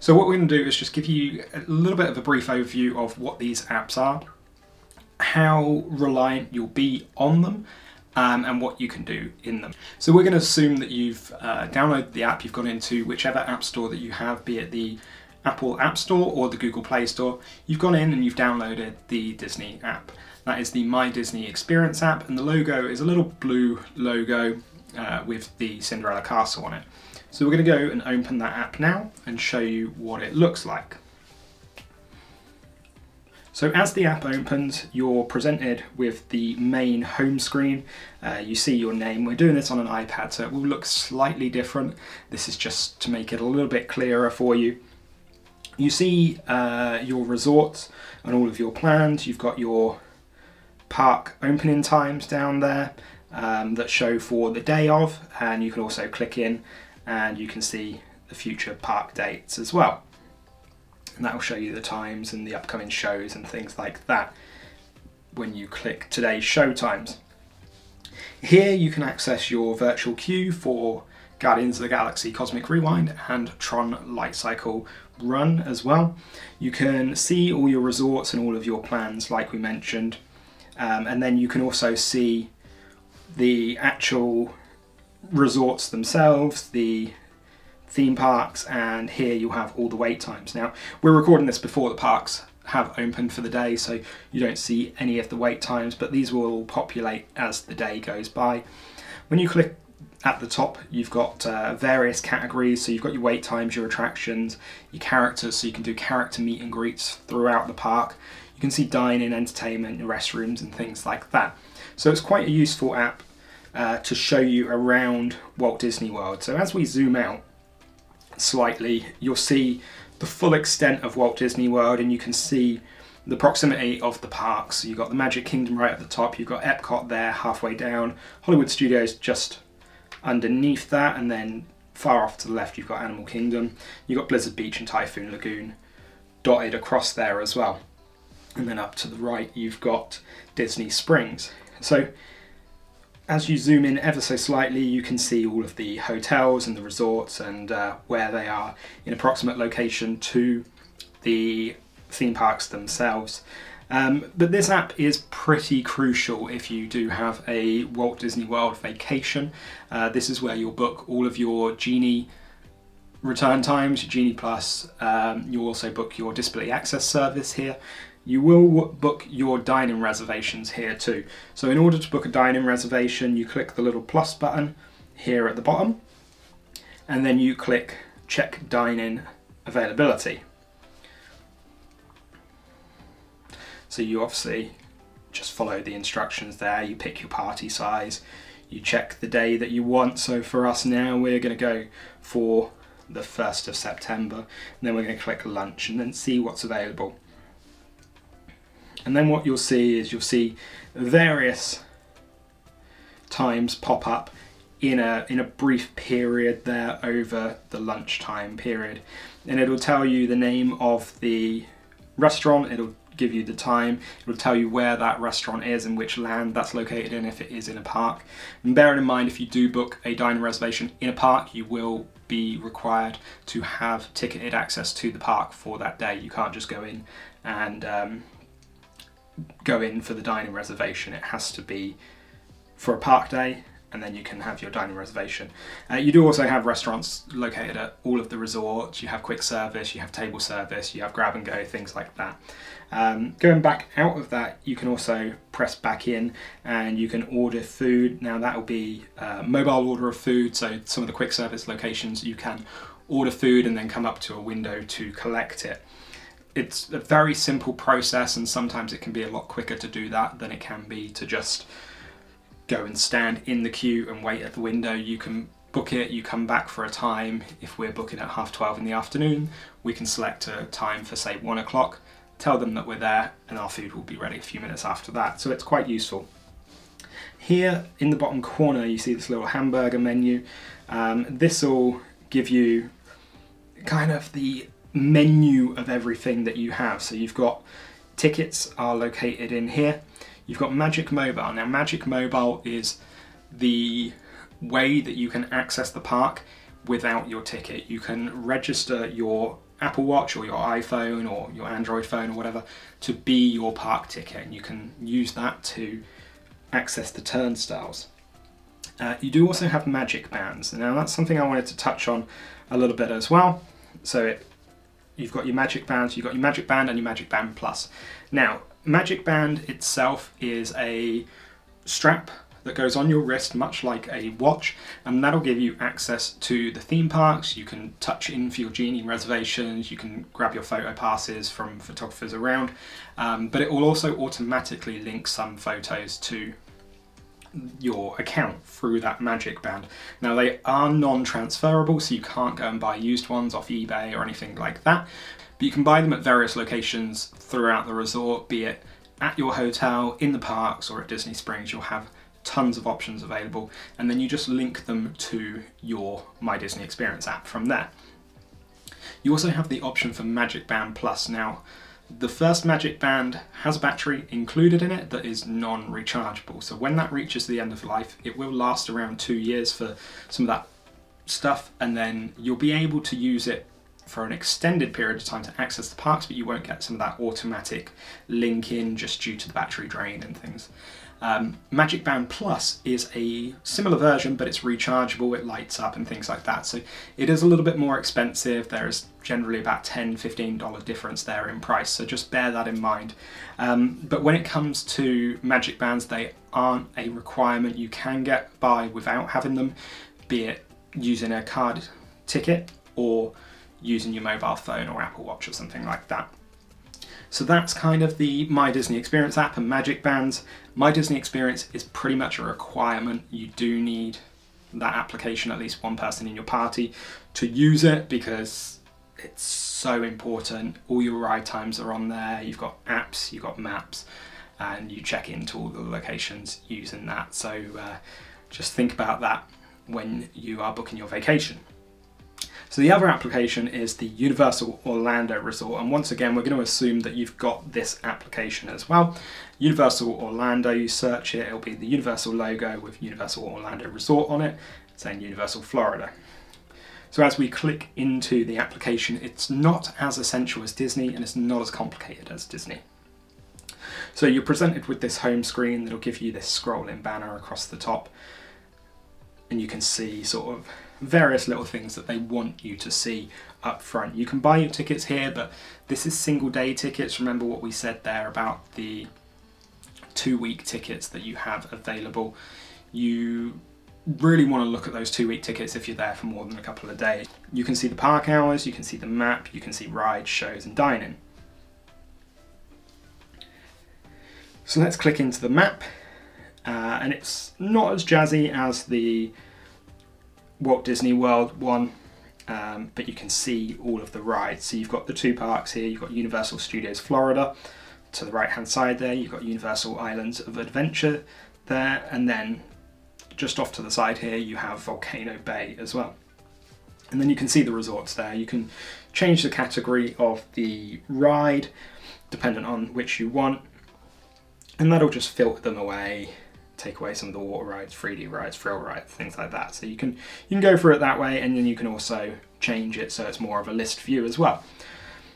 So what we're going to do is just give you a little bit of a brief overview of what these apps are, how reliant you'll be on them, um, and what you can do in them. So we're going to assume that you've uh, downloaded the app, you've gone into whichever app store that you have, be it the Apple App Store or the Google Play Store, you've gone in and you've downloaded the Disney app. That is the My Disney Experience app, and the logo is a little blue logo uh, with the Cinderella castle on it. So we're going to go and open that app now and show you what it looks like. So as the app opens, you're presented with the main home screen. Uh, you see your name. We're doing this on an iPad, so it will look slightly different. This is just to make it a little bit clearer for you. You see uh, your resorts and all of your plans. You've got your park opening times down there. um, that show for the day of, and you can also click in and you can see the future park dates as well. And that will show you the times and the upcoming shows and things like that when you click today's show times. Here you can access your virtual queue for Guardians of the Galaxy Cosmic Rewind and Tron Light Cycle Run as well. You can see all your resorts and all of your plans like we mentioned um, and then you can also see the actual resorts themselves, the theme parks, and here you have all the wait times. Now, we're recording this before the parks have opened for the day, so you don't see any of the wait times, but these will populate as the day goes by. When you click at the top, you've got uh, various categories. So you've got your wait times, your attractions, your characters, so you can do character meet and greets throughout the park. You can see dining, entertainment, restrooms, and things like that. So it's quite a useful app uh, to show you around Walt Disney World. So as we zoom out slightly, you'll see the full extent of Walt Disney World, and you can see the proximity of the parks. So you've got the Magic Kingdom right at the top, you've got Epcot there halfway down, Hollywood Studios just underneath that, and then far off to the left you've got Animal Kingdom. You've got Blizzard Beach and Typhoon Lagoon dotted across there as well. And then up to the right you've got Disney Springs. So as you zoom in ever so slightly, you can see all of the hotels and the resorts and uh, where they are in approximate location to the theme parks themselves. Um, but this app is pretty crucial if you do have a Walt Disney World vacation. Uh, this is where you'll book all of your Genie return times, Genie Plus. Um, you'll also book your disability access service here. You will book your dining reservations here too. So in order to book a dining reservation, you click the little plus button here at the bottom, and then you click check dining availability. So you obviously just follow the instructions there, you pick your party size, you check the day that you want. So for us now, we're going to go for the 1st of September, and then we're going to click lunch and then see what's available. And then what you'll see is you'll see various times pop up in a in a brief period there over the lunchtime period and it'll tell you the name of the restaurant it'll give you the time it'll tell you where that restaurant is and which land that's located in if it is in a park and bearing in mind if you do book a dining reservation in a park you will be required to have ticketed access to the park for that day you can't just go in and um, go in for the dining reservation. It has to be for a park day and then you can have your dining reservation. Uh, you do also have restaurants located at all of the resorts. You have quick service, you have table service, you have grab and go, things like that. Um, going back out of that, you can also press back in and you can order food. Now that will be uh, mobile order of food, so some of the quick service locations you can order food and then come up to a window to collect it it's a very simple process and sometimes it can be a lot quicker to do that than it can be to just go and stand in the queue and wait at the window. You can book it, you come back for a time. If we're booking at half 12 in the afternoon, we can select a time for say one o'clock, tell them that we're there and our food will be ready a few minutes after that. So it's quite useful. Here in the bottom corner you see this little hamburger menu. Um, this will give you kind of the menu of everything that you have. So you've got tickets are located in here. You've got Magic Mobile. Now Magic Mobile is the way that you can access the park without your ticket. You can register your Apple Watch or your iPhone or your Android phone or whatever to be your park ticket and you can use that to access the turnstiles. Uh, you do also have magic bands. Now that's something I wanted to touch on a little bit as well. So it you've got your Magic Band, you've got your Magic Band and your Magic Band Plus. Now, Magic Band itself is a strap that goes on your wrist much like a watch and that'll give you access to the theme parks. You can touch in for your genie reservations. You can grab your photo passes from photographers around. Um, but it will also automatically link some photos to your account through that magic band. Now they are non-transferable so you can't go and buy used ones off eBay or anything like that. But you can buy them at various locations throughout the resort be it at your hotel, in the parks or at Disney Springs you'll have tons of options available, and then you just link them to your My Disney Experience app from there. You also have the option for Magic Band Plus. Now, the first Magic Band has a battery included in it that is non-rechargeable. So when that reaches the end of life, it will last around two years for some of that stuff, and then you'll be able to use it for an extended period of time to access the parks, but you won't get some of that automatic link in just due to the battery drain and things. Um, Magic Band Plus is a similar version, but it's rechargeable, it lights up and things like that. So it is a little bit more expensive. There is generally about $10, $15 difference there in price, so just bear that in mind. Um, but when it comes to Magic Bands, they aren't a requirement. You can get by without having them, be it using a card ticket or using your mobile phone or Apple Watch or something like that. So that's kind of the My Disney Experience app and Magic Bands. My Disney Experience is pretty much a requirement. You do need that application, at least one person in your party, to use it because it's so important. All your ride times are on there. You've got apps, you've got maps, and you check into all the locations using that. So uh, just think about that when you are booking your vacation. So the other application is the Universal Orlando Resort. And once again, we're going to assume that you've got this application as well. Universal Orlando, you search it, it'll be the Universal logo with Universal Orlando Resort on it, saying Universal Florida. So as we click into the application, it's not as essential as Disney and it's not as complicated as Disney. So you're presented with this home screen that'll give you this scrolling banner across the top and you can see sort of various little things that they want you to see up front. You can buy your tickets here, but this is single day tickets. Remember what we said there about the two week tickets that you have available. You really want to look at those two week tickets if you're there for more than a couple of days. You can see the park hours, you can see the map, you can see rides, shows and dining. So let's click into the map uh, and it's not as jazzy as the Walt Disney World one, um, but you can see all of the rides. So you've got the two parks here, you've got Universal Studios Florida to the right hand side there, you've got Universal Islands of Adventure there, and then just off to the side here you have Volcano Bay as well. And then you can see the resorts there. You can change the category of the ride dependent on which you want, and that'll just filter them away take away some of the water rides, 3D rides, thrill rides, things like that. So you can you can go through it that way, and then you can also change it so it's more of a list view as well.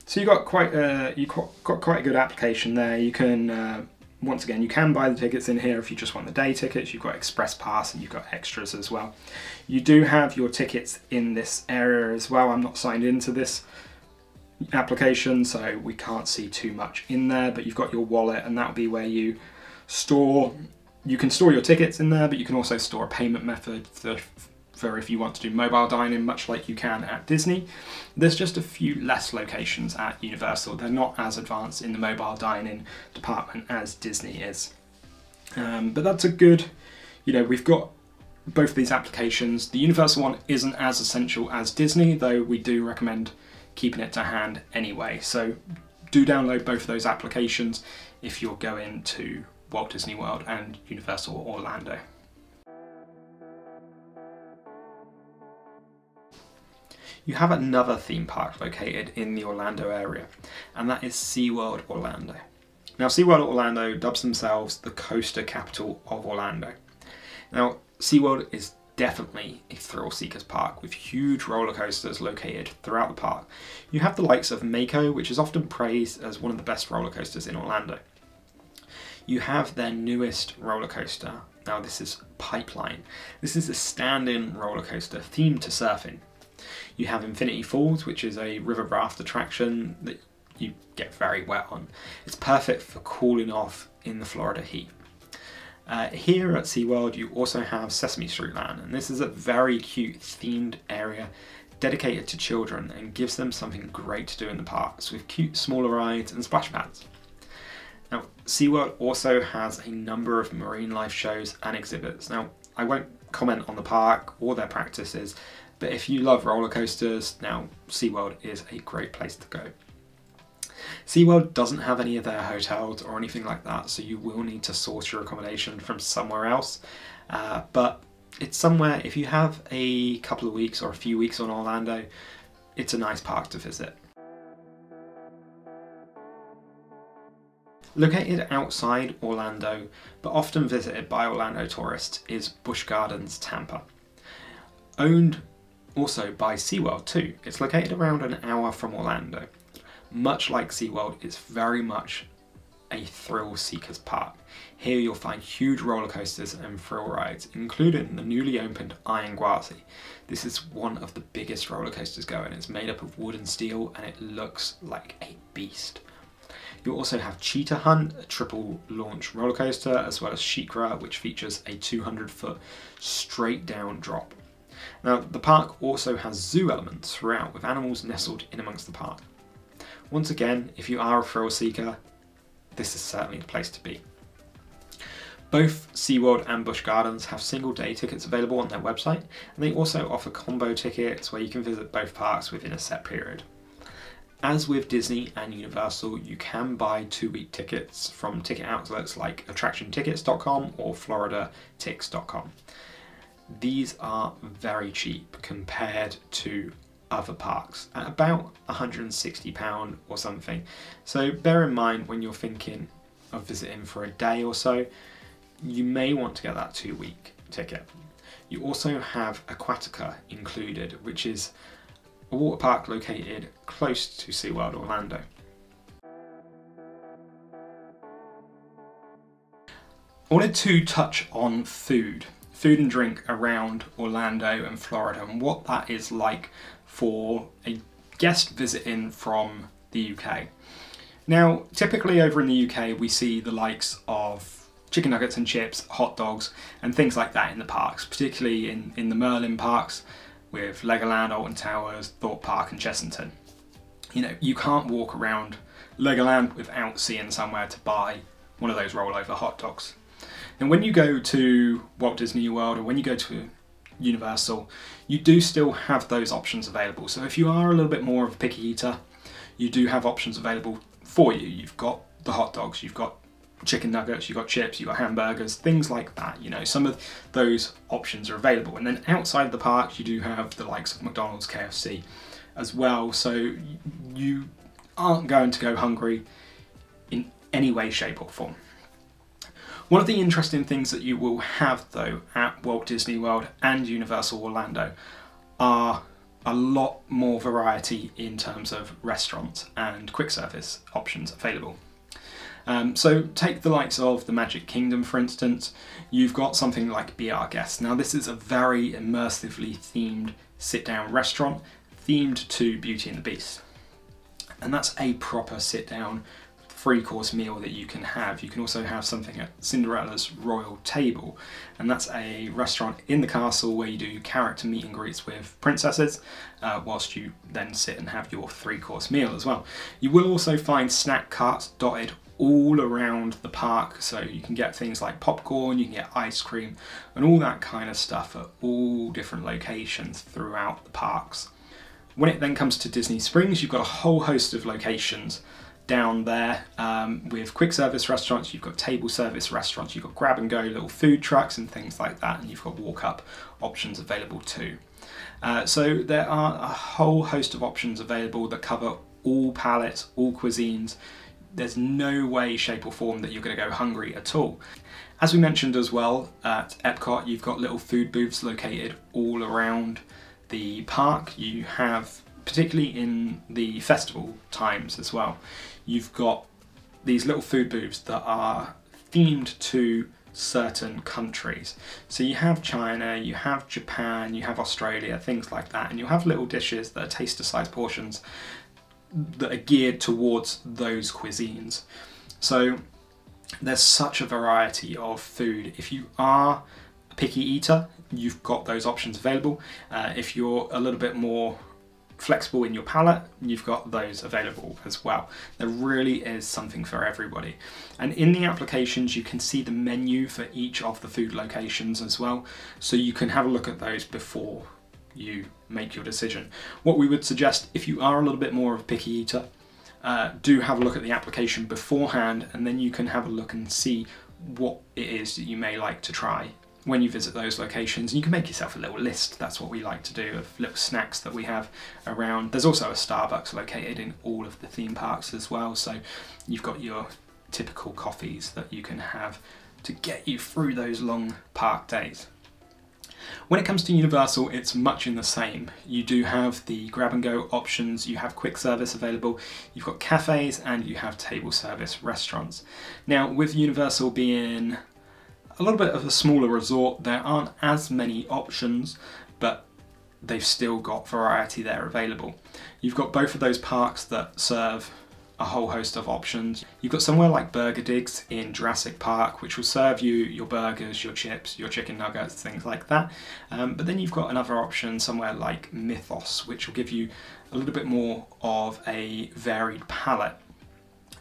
So you got quite a, you got quite a good application there. You can uh, once again you can buy the tickets in here if you just want the day tickets. You've got express pass and you've got extras as well. You do have your tickets in this area as well. I'm not signed into this application so we can't see too much in there but you've got your wallet and that'll be where you store you can store your tickets in there, but you can also store a payment method for, for if you want to do mobile dining, much like you can at Disney. There's just a few less locations at Universal. They're not as advanced in the mobile dining department as Disney is. Um, but that's a good, you know, we've got both of these applications. The Universal one isn't as essential as Disney, though we do recommend keeping it to hand anyway. So do download both of those applications if you're going to Walt Disney World and Universal Orlando. You have another theme park located in the Orlando area, and that is SeaWorld Orlando. Now, SeaWorld Orlando dubs themselves the coaster capital of Orlando. Now, SeaWorld is definitely a thrill seekers park with huge roller coasters located throughout the park. You have the likes of Mako, which is often praised as one of the best roller coasters in Orlando you have their newest roller coaster. Now this is Pipeline. This is a stand-in roller coaster themed to surfing. You have Infinity Falls, which is a river raft attraction that you get very wet on. It's perfect for cooling off in the Florida heat. Uh, here at SeaWorld you also have Sesame Street Land and this is a very cute themed area dedicated to children and gives them something great to do in the parks with cute smaller rides and splash pads. Now, SeaWorld also has a number of marine life shows and exhibits. Now, I won't comment on the park or their practices, but if you love roller coasters, now SeaWorld is a great place to go. SeaWorld doesn't have any of their hotels or anything like that, so you will need to source your accommodation from somewhere else. Uh, but it's somewhere, if you have a couple of weeks or a few weeks on Orlando, it's a nice park to visit. Located outside Orlando, but often visited by Orlando tourists, is Busch Gardens Tampa. Owned also by SeaWorld too. It's located around an hour from Orlando. Much like SeaWorld, it's very much a thrill seekers park. Here you'll find huge roller coasters and thrill rides, including the newly opened Iron Gwazi. This is one of the biggest roller coasters going. It's made up of wood and steel and it looks like a beast. You also have Cheetah Hunt, a triple launch roller coaster, as well as SheiKra, which features a 200 foot straight down drop. Now, the park also has zoo elements throughout, with animals nestled in amongst the park. Once again, if you are a thrill seeker, this is certainly the place to be. Both SeaWorld and Busch Gardens have single day tickets available on their website, and they also offer combo tickets where you can visit both parks within a set period. As with Disney and Universal, you can buy two week tickets from ticket outlets like attractiontickets.com or floridatix.com. These are very cheap compared to other parks at about £160 or something. So bear in mind when you're thinking of visiting for a day or so, you may want to get that two week ticket. You also have Aquatica included, which is a water park located close to SeaWorld Orlando. I wanted to touch on food, food and drink around Orlando and Florida and what that is like for a guest visiting from the UK. Now, typically over in the UK, we see the likes of chicken nuggets and chips, hot dogs, and things like that in the parks, particularly in, in the Merlin parks with Legoland, Alton Towers, Thorpe Park, and Chessington. You know, you can't walk around Legoland without seeing somewhere to buy one of those rollover hot dogs. And when you go to Walt Disney World or when you go to Universal, you do still have those options available. So if you are a little bit more of a picky eater, you do have options available for you. You've got the hot dogs, you've got chicken nuggets, you've got chips, you've got hamburgers, things like that. You know, some of those options are available. And then outside the park, you do have the likes of McDonald's, KFC as well. So you aren't going to go hungry in any way, shape, or form. One of the interesting things that you will have though at Walt Disney World and Universal Orlando are a lot more variety in terms of restaurants and quick service options available. Um, so take the likes of the Magic Kingdom for instance, you've got something like Be Our Guest. Now this is a very immersively themed sit down restaurant themed to Beauty and the Beast. And that's a proper sit down three course meal that you can have. You can also have something at Cinderella's Royal Table, and that's a restaurant in the castle where you do character meet and greets with princesses, uh, whilst you then sit and have your three course meal as well. You will also find snack carts dotted all around the park, so you can get things like popcorn, you can get ice cream, and all that kind of stuff at all different locations throughout the parks. When it then comes to Disney Springs, you've got a whole host of locations down there um, with quick service restaurants, you've got table service restaurants, you've got grab and go little food trucks and things like that, and you've got walk up options available too. Uh, so there are a whole host of options available that cover all palates, all cuisines. There's no way, shape, or form that you're going to go hungry at all. As we mentioned as well, at Epcot, you've got little food booths located all around the park. You have, particularly in the festival times as well, you've got these little food booths that are themed to certain countries. So you have China, you have Japan, you have Australia, things like that, and you'll have little dishes that are taster sized portions that are geared towards those cuisines. So there's such a variety of food. If you are a picky eater, you've got those options available. Uh, if you're a little bit more flexible in your palate, you've got those available as well. There really is something for everybody. And in the applications, you can see the menu for each of the food locations as well. So you can have a look at those before you make your decision. What we would suggest if you are a little bit more of a picky eater, uh, do have a look at the application beforehand and then you can have a look and see what it is that you may like to try when you visit those locations. And you can make yourself a little list. That's what we like to do of little snacks that we have around. There's also a Starbucks located in all of the theme parks as well. So you've got your typical coffees that you can have to get you through those long park days. When it comes to Universal, it's much in the same. You do have the grab and go options, you have quick service available, you've got cafes, and you have table service restaurants. Now, with Universal being a little bit of a smaller resort, there aren't as many options, but they've still got variety there available. You've got both of those parks that serve a whole host of options. You've got somewhere like Burger Digs in Jurassic Park, which will serve you your burgers, your chips, your chicken nuggets, things like that. Um, but then you've got another option somewhere like Mythos, which will give you a little bit more of a varied palette.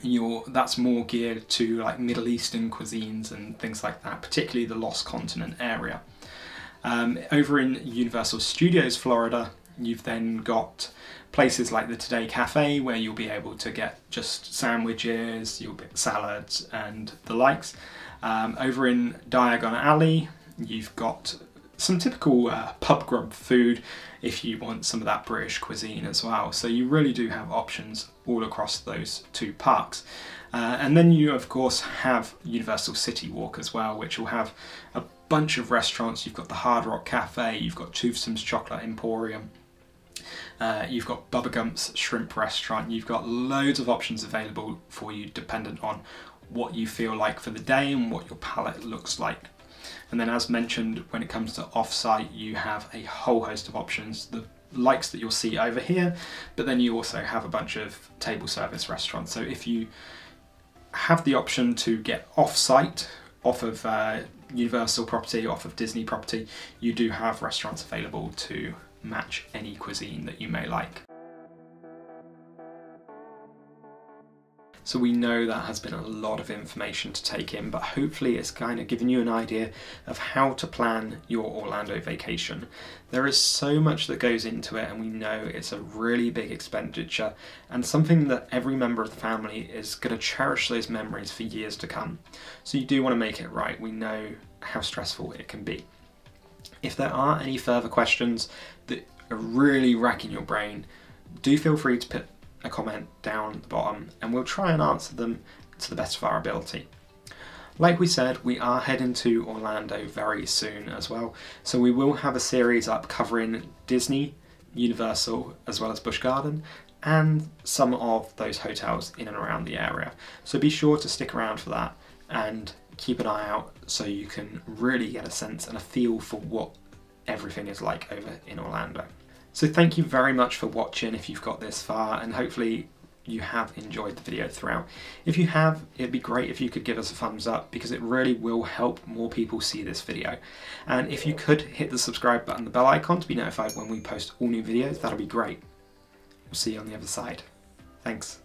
Your, that's more geared to like Middle Eastern cuisines and things like that, particularly the Lost Continent area. Um, over in Universal Studios Florida, you've then got places like the Today Cafe where you'll be able to get just sandwiches, you'll get salads and the likes. Um, over in Diagon Alley, you've got some typical uh, pub grub food if you want some of that British cuisine as well. So you really do have options all across those two parks. Uh, and then you of course have Universal City Walk as well, which will have a bunch of restaurants. You've got the Hard Rock Cafe, you've got Toothsome's Chocolate Emporium, uh, you've got Bubba Gump's Shrimp Restaurant. You've got loads of options available for you dependent on what you feel like for the day and what your palate looks like. And then as mentioned, when it comes to off-site, you have a whole host of options. The likes that you'll see over here, but then you also have a bunch of table service restaurants. So if you have the option to get off-site, off of uh, Universal property, off of Disney property, you do have restaurants available to match any cuisine that you may like. So we know that has been a lot of information to take in, but hopefully it's kind of given you an idea of how to plan your Orlando vacation. There is so much that goes into it and we know it's a really big expenditure and something that every member of the family is going to cherish those memories for years to come. So you do want to make it right. We know how stressful it can be. If there are any further questions that are really racking your brain, do feel free to put a comment down at the bottom and we'll try and answer them to the best of our ability. Like we said, we are heading to Orlando very soon as well, so we will have a series up covering Disney, Universal, as well as Busch Garden, and some of those hotels in and around the area. So be sure to stick around for that and keep an eye out so you can really get a sense and a feel for what everything is like over in Orlando. So thank you very much for watching if you've got this far and hopefully you have enjoyed the video throughout. If you have, it'd be great if you could give us a thumbs up because it really will help more people see this video. And if you could hit the subscribe button, the bell icon to be notified when we post all new videos, that'll be great. We'll see you on the other side. Thanks.